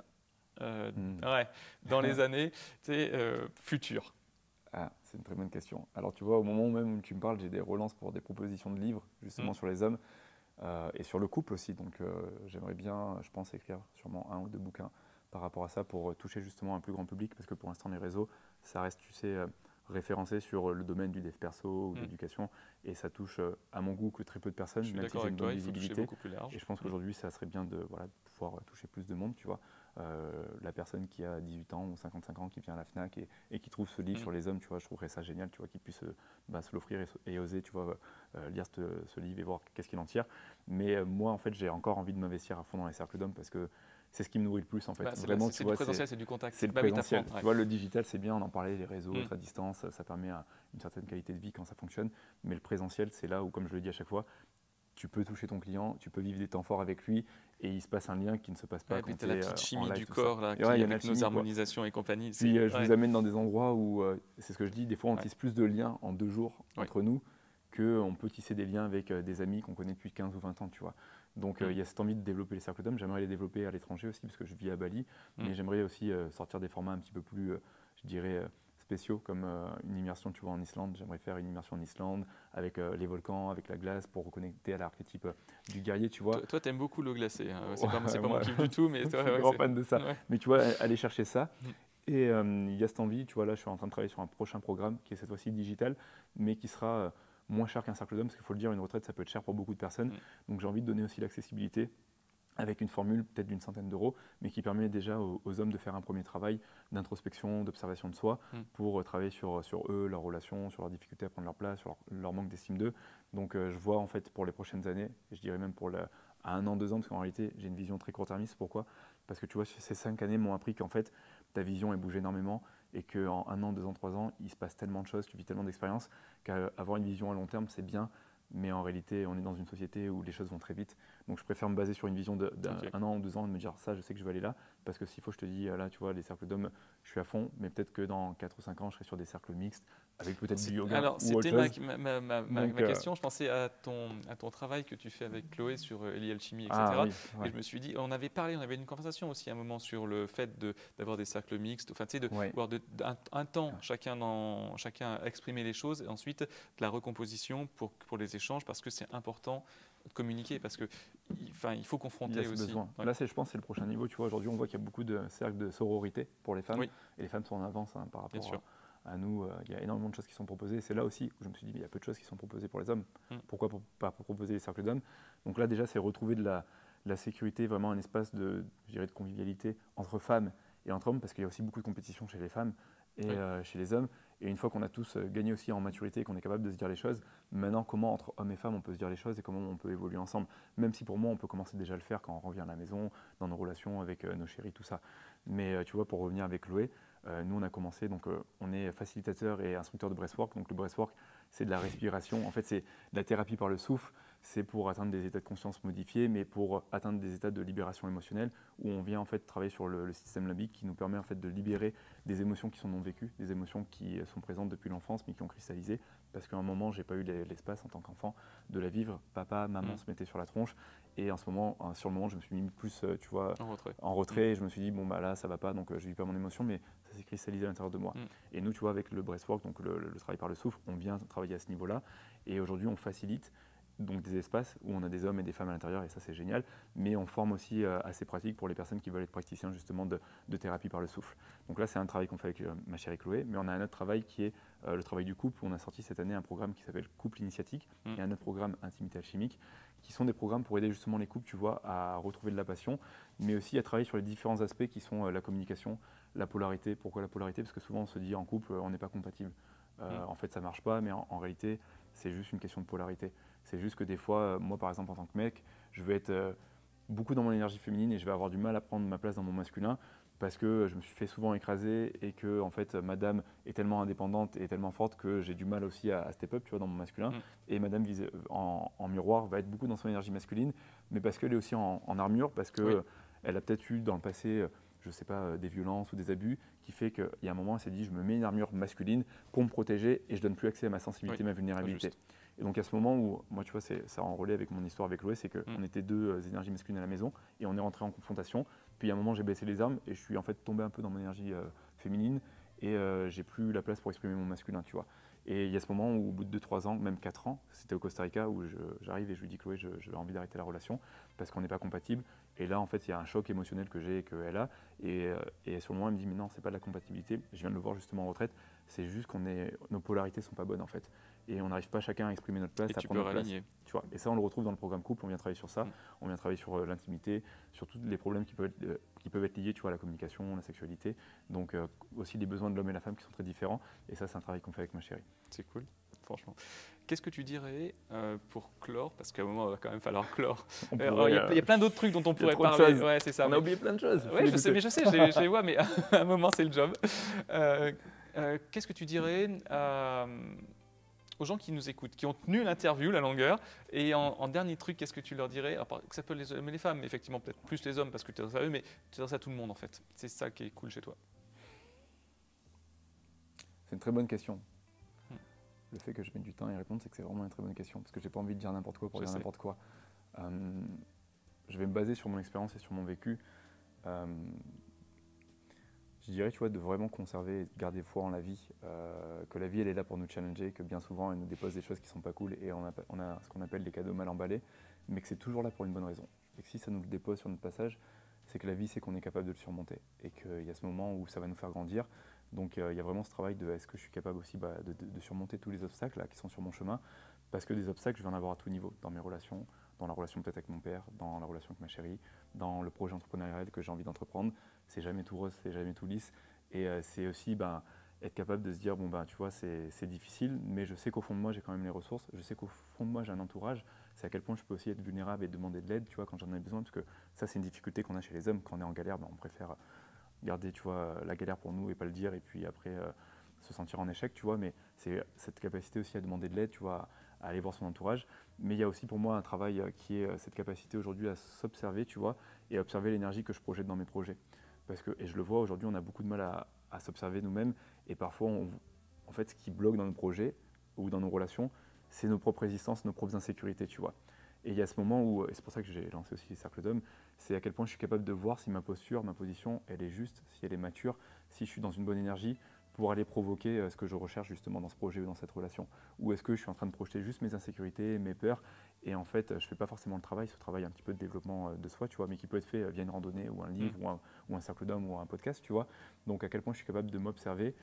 euh, hmm. ouais, dans les (laughs) années euh, futures? Ah, c'est une très bonne question. Alors, tu vois, au moment même où tu me parles, j'ai des relances pour des propositions de livres, justement, hmm. sur les hommes. Euh, et sur le couple aussi. Donc j'aimerais bien, je pense, écrire sûrement un ou deux bouquins par rapport à ça pour toucher justement un plus grand public parce que pour l'instant les réseaux, ça reste, tu sais, référencé sur le domaine du dev perso ou de mm. l'éducation et ça touche à mon goût que très peu de personnes, même si une bonne visibilité. Et je pense mm. qu'aujourd'hui, ça serait bien de, voilà, pouvoir toucher plus de monde, tu vois. Euh, la personne qui a 18 ans ou 55 ans qui vient à la FNAC et, qui trouve ce livre mm. sur les hommes, tu vois, je trouverais ça génial, tu vois, qu'il puisse euh, bah, se l'offrir et, oser, tu vois, euh, lire ce, livre et voir qu'est-ce qu'il en tire. Mais moi, en fait, j'ai encore envie de m'investir à fond dans les cercles d'hommes parce que c'est ce qui me nourrit le plus en fait. Bah, Vraiment, c'est du présentiel, c'est du contact. C'est le bah présentiel. Tu vois, le digital, c'est bien, on en parlait, les réseaux, mm. à distance, ça permet une certaine qualité de vie quand ça fonctionne. Mais le présentiel, c'est là où, comme je le dis à chaque fois, tu peux toucher ton client, tu peux vivre des temps forts avec lui et il se passe un lien qui ne se passe pas ouais, quand tu la petite euh, chimie du corps là, qui, ouais, avec nos harmonisations et compagnie. Puis euh, je vous amène dans des endroits où, euh, c'est ce que je dis, des fois on tisse plus de liens en deux jours entre nous qu'on peut tisser des liens avec des amis qu'on connaît depuis 15 ou 20 ans, tu vois. Donc il y a cette envie de développer les cercles d'hommes. J'aimerais les développer à l'étranger aussi parce que je vis à Bali, mm. mais j'aimerais aussi sortir des formats un petit peu plus, je dirais, spéciaux comme euh, une immersion tu vois, en Islande. J'aimerais faire une immersion en Islande avec euh, les volcans, avec la glace pour reconnecter à l'archétype euh, du guerrier, tu vois. Toi, tu aimes beaucoup l'eau glacée. Hein. C'est pas, pas mon kiff du tout, mais (laughs) toi, je suis grand fan de ça. Mais tu vois, aller chercher ça. Mm. Et il y a cette envie, tu vois, là, je suis en train de travailler sur un prochain programme qui est cette fois-ci digital, mais qui sera moins cher qu'un cercle d'hommes, parce qu'il faut le dire, une retraite, ça peut être cher pour beaucoup de personnes. Mm. Donc j'ai envie de donner aussi l'accessibilité avec une formule peut-être d'une centaine d'euros, mais qui permet déjà aux, hommes de faire un premier travail d'introspection, d'observation de soi, mm. pour euh, travailler sur, sur eux, leurs relations, sur leurs difficultés à prendre leur place, sur leur, manque d'estime d'eux. Donc euh, je vois en fait pour les prochaines années, je dirais même pour à un an, deux ans, parce qu'en réalité j'ai une vision très court-termiste. Pourquoi? Parce que tu vois, ces cinq années m'ont appris qu'en fait ta vision est bougée énormément et qu'en un an, deux ans, trois ans, il se passe tellement de choses, tu vis tellement d'expériences qu'avoir une vision à long terme, c'est bien, mais en réalité, on est dans une société où les choses vont très vite. Donc je préfère me baser sur une vision d'un an ou deux ans et me dire ça, je sais que je vais aller là. Parce que s'il faut, je te dis, là, tu vois, les cercles d'hommes, je suis à fond, mais peut-être que dans 4 ou 5 ans, je serai sur des cercles mixtes avec peut-être du yoga. Alors, c'était ma, ma, ma, euh, question. Je pensais à ton, à ton travail que tu fais avec Chloé sur euh, Alchimie, etc. Ah et je me suis dit, on avait parlé, on avait une conversation aussi à un moment sur le fait d'avoir des cercles mixtes, enfin, tu sais, de voir de, un, temps chacun, dans, chacun exprimer les choses et ensuite de la recomposition pour, pour les échanges parce que c'est important de communiquer parce que enfin, il faut confronter aussi. Besoin. Là, je pense, c'est le prochain niveau. Tu vois, aujourd'hui, on voit qu'il y a beaucoup de cercles de sororité pour les femmes. Et les femmes sont en avance hein, par rapport à, nous. Euh, il y a énormément de choses qui sont proposées. C'est là aussi où je me suis dit, il y a peu de choses qui sont proposées pour les hommes. Mm. Pourquoi pas proposer les cercles d'hommes? Donc là, déjà, c'est retrouver de la, la sécurité, vraiment un espace de, je dirais, de convivialité entre femmes et entre hommes, parce qu'il y a aussi beaucoup de compétition chez les femmes et euh, chez les hommes. Et une fois qu'on a tous euh, gagné aussi en maturité et qu'on est capable de se dire les choses, maintenant comment entre hommes et femmes on peut se dire les choses et comment on peut évoluer ensemble? Même si pour moi on peut commencer déjà à le faire quand on revient à la maison, dans nos relations avec nos chéris, tout ça. Mais tu vois, pour revenir avec Chloé, nous on a commencé, donc on est facilitateur et instructeur de breathwork. Donc le breathwork, c'est de la respiration. En fait, c'est de la thérapie par le souffle. C'est pour atteindre des états de conscience modifiés, mais pour atteindre des états de libération émotionnelle, où on vient en fait travailler sur le, système limbique qui nous permet en fait de libérer des émotions qui sont non vécues, des émotions qui sont présentes depuis l'enfance mais qui ont cristallisé. Parce qu'à un moment, j'ai pas eu l'espace en tant qu'enfant de la vivre. Papa, maman mm. se mettaient sur la tronche, et en ce moment, sur le moment, je me suis mis plus, euh, tu vois, en retrait. En retrait mm. Et je me suis dit bon bah là, ça va pas, donc euh, je vis pas mon émotion, mais ça s'est cristallisé à l'intérieur de moi. Mm. Et nous, tu vois, avec le breathwork, donc le, travail par le souffle, on vient travailler à ce niveau-là. Et aujourd'hui, on facilite donc des espaces où on a des hommes et des femmes à l'intérieur, et ça c'est génial. Mais on forme aussi euh, assez pratique pour les personnes qui veulent être praticiens justement de, thérapie par le souffle. Donc là, c'est un travail qu'on fait avec ma chérie Chloé, mais on a un autre travail qui est le travail du couple. On a sorti cette année un programme qui s'appelle Couple Initiatique, mm. et un autre programme Intimité Alchimique, qui sont des programmes pour aider justement les couples, tu vois, à retrouver de la passion, mais aussi à travailler sur les différents aspects qui sont euh, la communication, la polarité. Pourquoi la polarité? Parce que souvent on se dit en couple, on n'est pas compatible. Euh, mm. En fait, ça marche pas, mais en, réalité, c'est juste une question de polarité. C'est juste que des fois, euh, moi par exemple en tant que mec, je vais être beaucoup dans mon énergie féminine et je vais avoir du mal à prendre ma place dans mon masculin parce que je me suis fait souvent écraser et que en fait madame est tellement indépendante et tellement forte que j'ai du mal aussi à, step up tu vois dans mon masculin mm. et madame en, miroir va être beaucoup dans son énergie masculine mais parce qu'elle est aussi en, armure parce que elle a peut-être eu dans le passé je sais pas des violences ou des abus qui fait qu'il y a un moment elle s'est dit je me mets une armure masculine pour me protéger et je donne plus accès à ma sensibilité ma vulnérabilité et donc à ce moment où, moi tu vois, ça a enrôlé avec mon histoire avec Loé, c'est qu'on mm. était deux euh, énergies masculines à la maison et on est rentré en confrontation. Puis à un moment j'ai baissé les armes et je suis en fait tombé un peu dans mon énergie euh, féminine et euh, j'ai plus la place pour exprimer mon masculin, tu vois. Et il y a ce moment où, au bout de 2-3 ans, même 4 ans, c'était au Costa Rica où j'arrive et je lui dis Chloé, j'ai envie d'arrêter la relation parce qu'on n'est pas compatible. Et là, en fait, il y a un choc émotionnel que j'ai et qu'elle a. Et, et, sur le moment, elle me dit Mais non, c'est pas de la compatibilité. Je viens de le voir justement en retraite. C'est juste qu'on est, nos polarités sont pas bonnes en fait et on n'arrive pas chacun à exprimer notre place, et à prendre notre place. Tu vois, et ça, on le retrouve dans le programme couple. On vient travailler sur ça. Mm. On vient travailler sur euh, l'intimité, sur tous les problèmes qui peuvent être, euh, qui peuvent être liés, tu vois, à la communication, la sexualité. Donc euh, aussi les besoins de l'homme et la femme qui sont très différents. Et ça, c'est un travail qu'on fait avec ma chérie. C'est cool, franchement. Qu'est-ce que tu dirais pour clore? Parce qu'à un moment, il va quand même falloir clore. (laughs) il, y a, plein d'autres trucs dont on pourrait parler. Ouais, c'est ça. On a oublié plein de choses. Oui, je sais, mais je sais, je, les vois, mais (laughs) à un moment, c'est le job. Qu'est-ce que tu dirais aux gens qui nous écoutent, qui ont tenu l'interview, la longueur. Et en, dernier truc, qu'est-ce que tu leur dirais? Que ça peut les hommes et les femmes, effectivement, peut-être plus les hommes parce que tu es à eux, mais tu es à tout le monde en fait. C'est ça qui est cool chez toi. C'est une très bonne question. Hmm. Le fait que je mette du temps à y répondre, c'est que c'est vraiment une très bonne question parce que j'ai pas envie de dire n'importe quoi pour dire n'importe quoi. Euh, je vais me baser sur mon expérience et sur mon vécu. Euh, je dirais, tu vois, de vraiment conserver, de garder foi en la vie, euh, que la vie, elle est là pour nous challenger, que bien souvent, elle nous dépose des choses qui sont pas cool et on a, on a ce qu'on appelle des cadeaux mal emballés, mais que c'est toujours là pour une bonne raison. Et que si ça nous le dépose sur notre passage, c'est que la vie, c'est qu'on est capable de le surmonter et qu'il y a ce moment où ça va nous faire grandir. Donc, euh, il y a vraiment ce travail de est-ce que je suis capable aussi bah, de, surmonter tous les obstacles là, qui sont sur mon chemin, parce que des obstacles, je vais en avoir à tout niveau, dans mes relations, dans la relation peut-être avec mon père, dans la relation avec ma chérie, dans le projet entrepreneurial que j'ai envie d'entreprendre. C'est jamais tout rose, c'est jamais tout lisse. Et euh, c'est aussi ben, être capable de se dire, bon, ben, tu vois, c'est difficile, mais je sais qu'au fond de moi, j'ai quand même les ressources. Je sais qu'au fond de moi, j'ai un entourage. C'est à quel point je peux aussi être vulnérable et demander de l'aide, tu vois, quand j'en ai besoin. Parce que ça, c'est une difficulté qu'on a chez les hommes. Quand on est en galère, ben, on préfère garder, tu vois, la galère pour nous et pas le dire. Et puis après, euh, se sentir en échec, tu vois. Mais c'est cette capacité aussi à demander de l'aide, tu vois, à aller voir son entourage. Mais il y a aussi pour moi un travail euh, qui est cette capacité aujourd'hui à s'observer, tu vois, et à observer l'énergie que je projette dans mes projets. Parce que, et je le vois aujourd'hui, on a beaucoup de mal à, s'observer nous-mêmes, et parfois, en fait, ce qui bloque dans nos projets ou dans nos relations, c'est nos propres résistances, nos propres insécurités, tu vois. Et il y a ce moment où, et c'est pour ça que j'ai lancé aussi les cercles d'hommes, c'est à quel point je suis capable de voir si ma posture, ma position, elle est juste, si elle est mature, si je suis dans une bonne énergie, pour aller provoquer euh, ce que je recherche justement dans ce projet ou dans cette relation Ou est-ce que je suis en train de projeter juste mes insécurités, mes peurs et en fait je ne fais pas forcément le travail, ce travail un petit peu de développement euh, de soi, tu vois, mais qui peut être fait euh, via une randonnée ou un livre mm. ou, un, cercle d'hommes ou un podcast, tu vois. Donc à quel point je suis capable de m'observer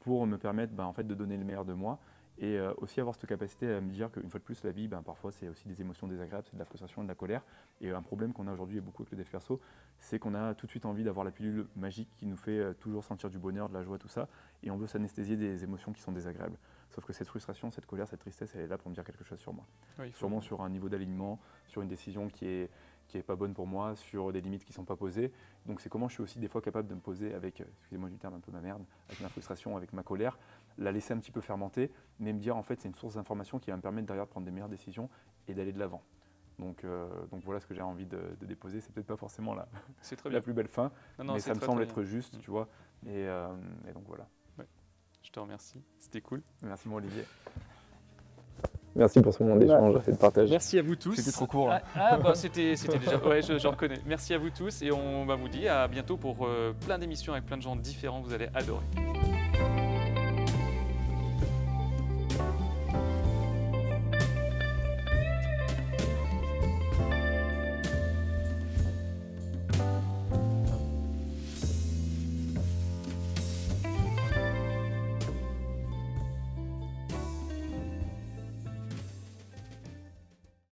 pour me permettre ben, en fait, de donner le meilleur de moi Et euh, aussi avoir cette capacité à me dire qu'une fois de plus, la vie, ben, parfois, c'est aussi des émotions désagréables, c'est de la frustration et de la colère. Et un problème qu'on a aujourd'hui et beaucoup avec le dev perso, c'est qu'on a tout de suite envie d'avoir la pilule magique qui nous fait euh, toujours sentir du bonheur, de la joie, tout ça. Et on veut s'anesthésier des émotions qui sont désagréables. Sauf que cette frustration, cette colère, cette tristesse, elle est là pour me dire quelque chose sur moi. Faut- Sûrement sur un niveau d'alignement, sur une décision qui est, qui est pas bonne pour moi, sur des limites qui sont pas posées. Donc c'est comment je suis aussi des fois capable de me poser avec, euh, excusez-moi du terme un peu ma merde, avec ma frustration, avec ma colère, la laisser un petit peu fermenter, mais me dire en fait c'est une source d'information qui va me permettre derrière de prendre des meilleures décisions et d'aller de l'avant. Donc, euh, donc voilà ce que j'ai envie de, de déposer. C'est peut-être pas forcément la, très la plus belle fin, Non, non, mais ça me très, semble très être juste, Mm. tu vois. Et, euh, et donc voilà. Je te remercie. C'était cool. Merci mon Olivier. Merci pour ce moment d'échange et de partage. Merci à vous tous. C'était trop court. hein. Ah, ah, bah c'était c'était déjà. Ouais, je, je reconnais. Merci à vous tous et on va vous dire à bientôt pour euh, plein d'émissions avec plein de gens différents. Vous allez adorer.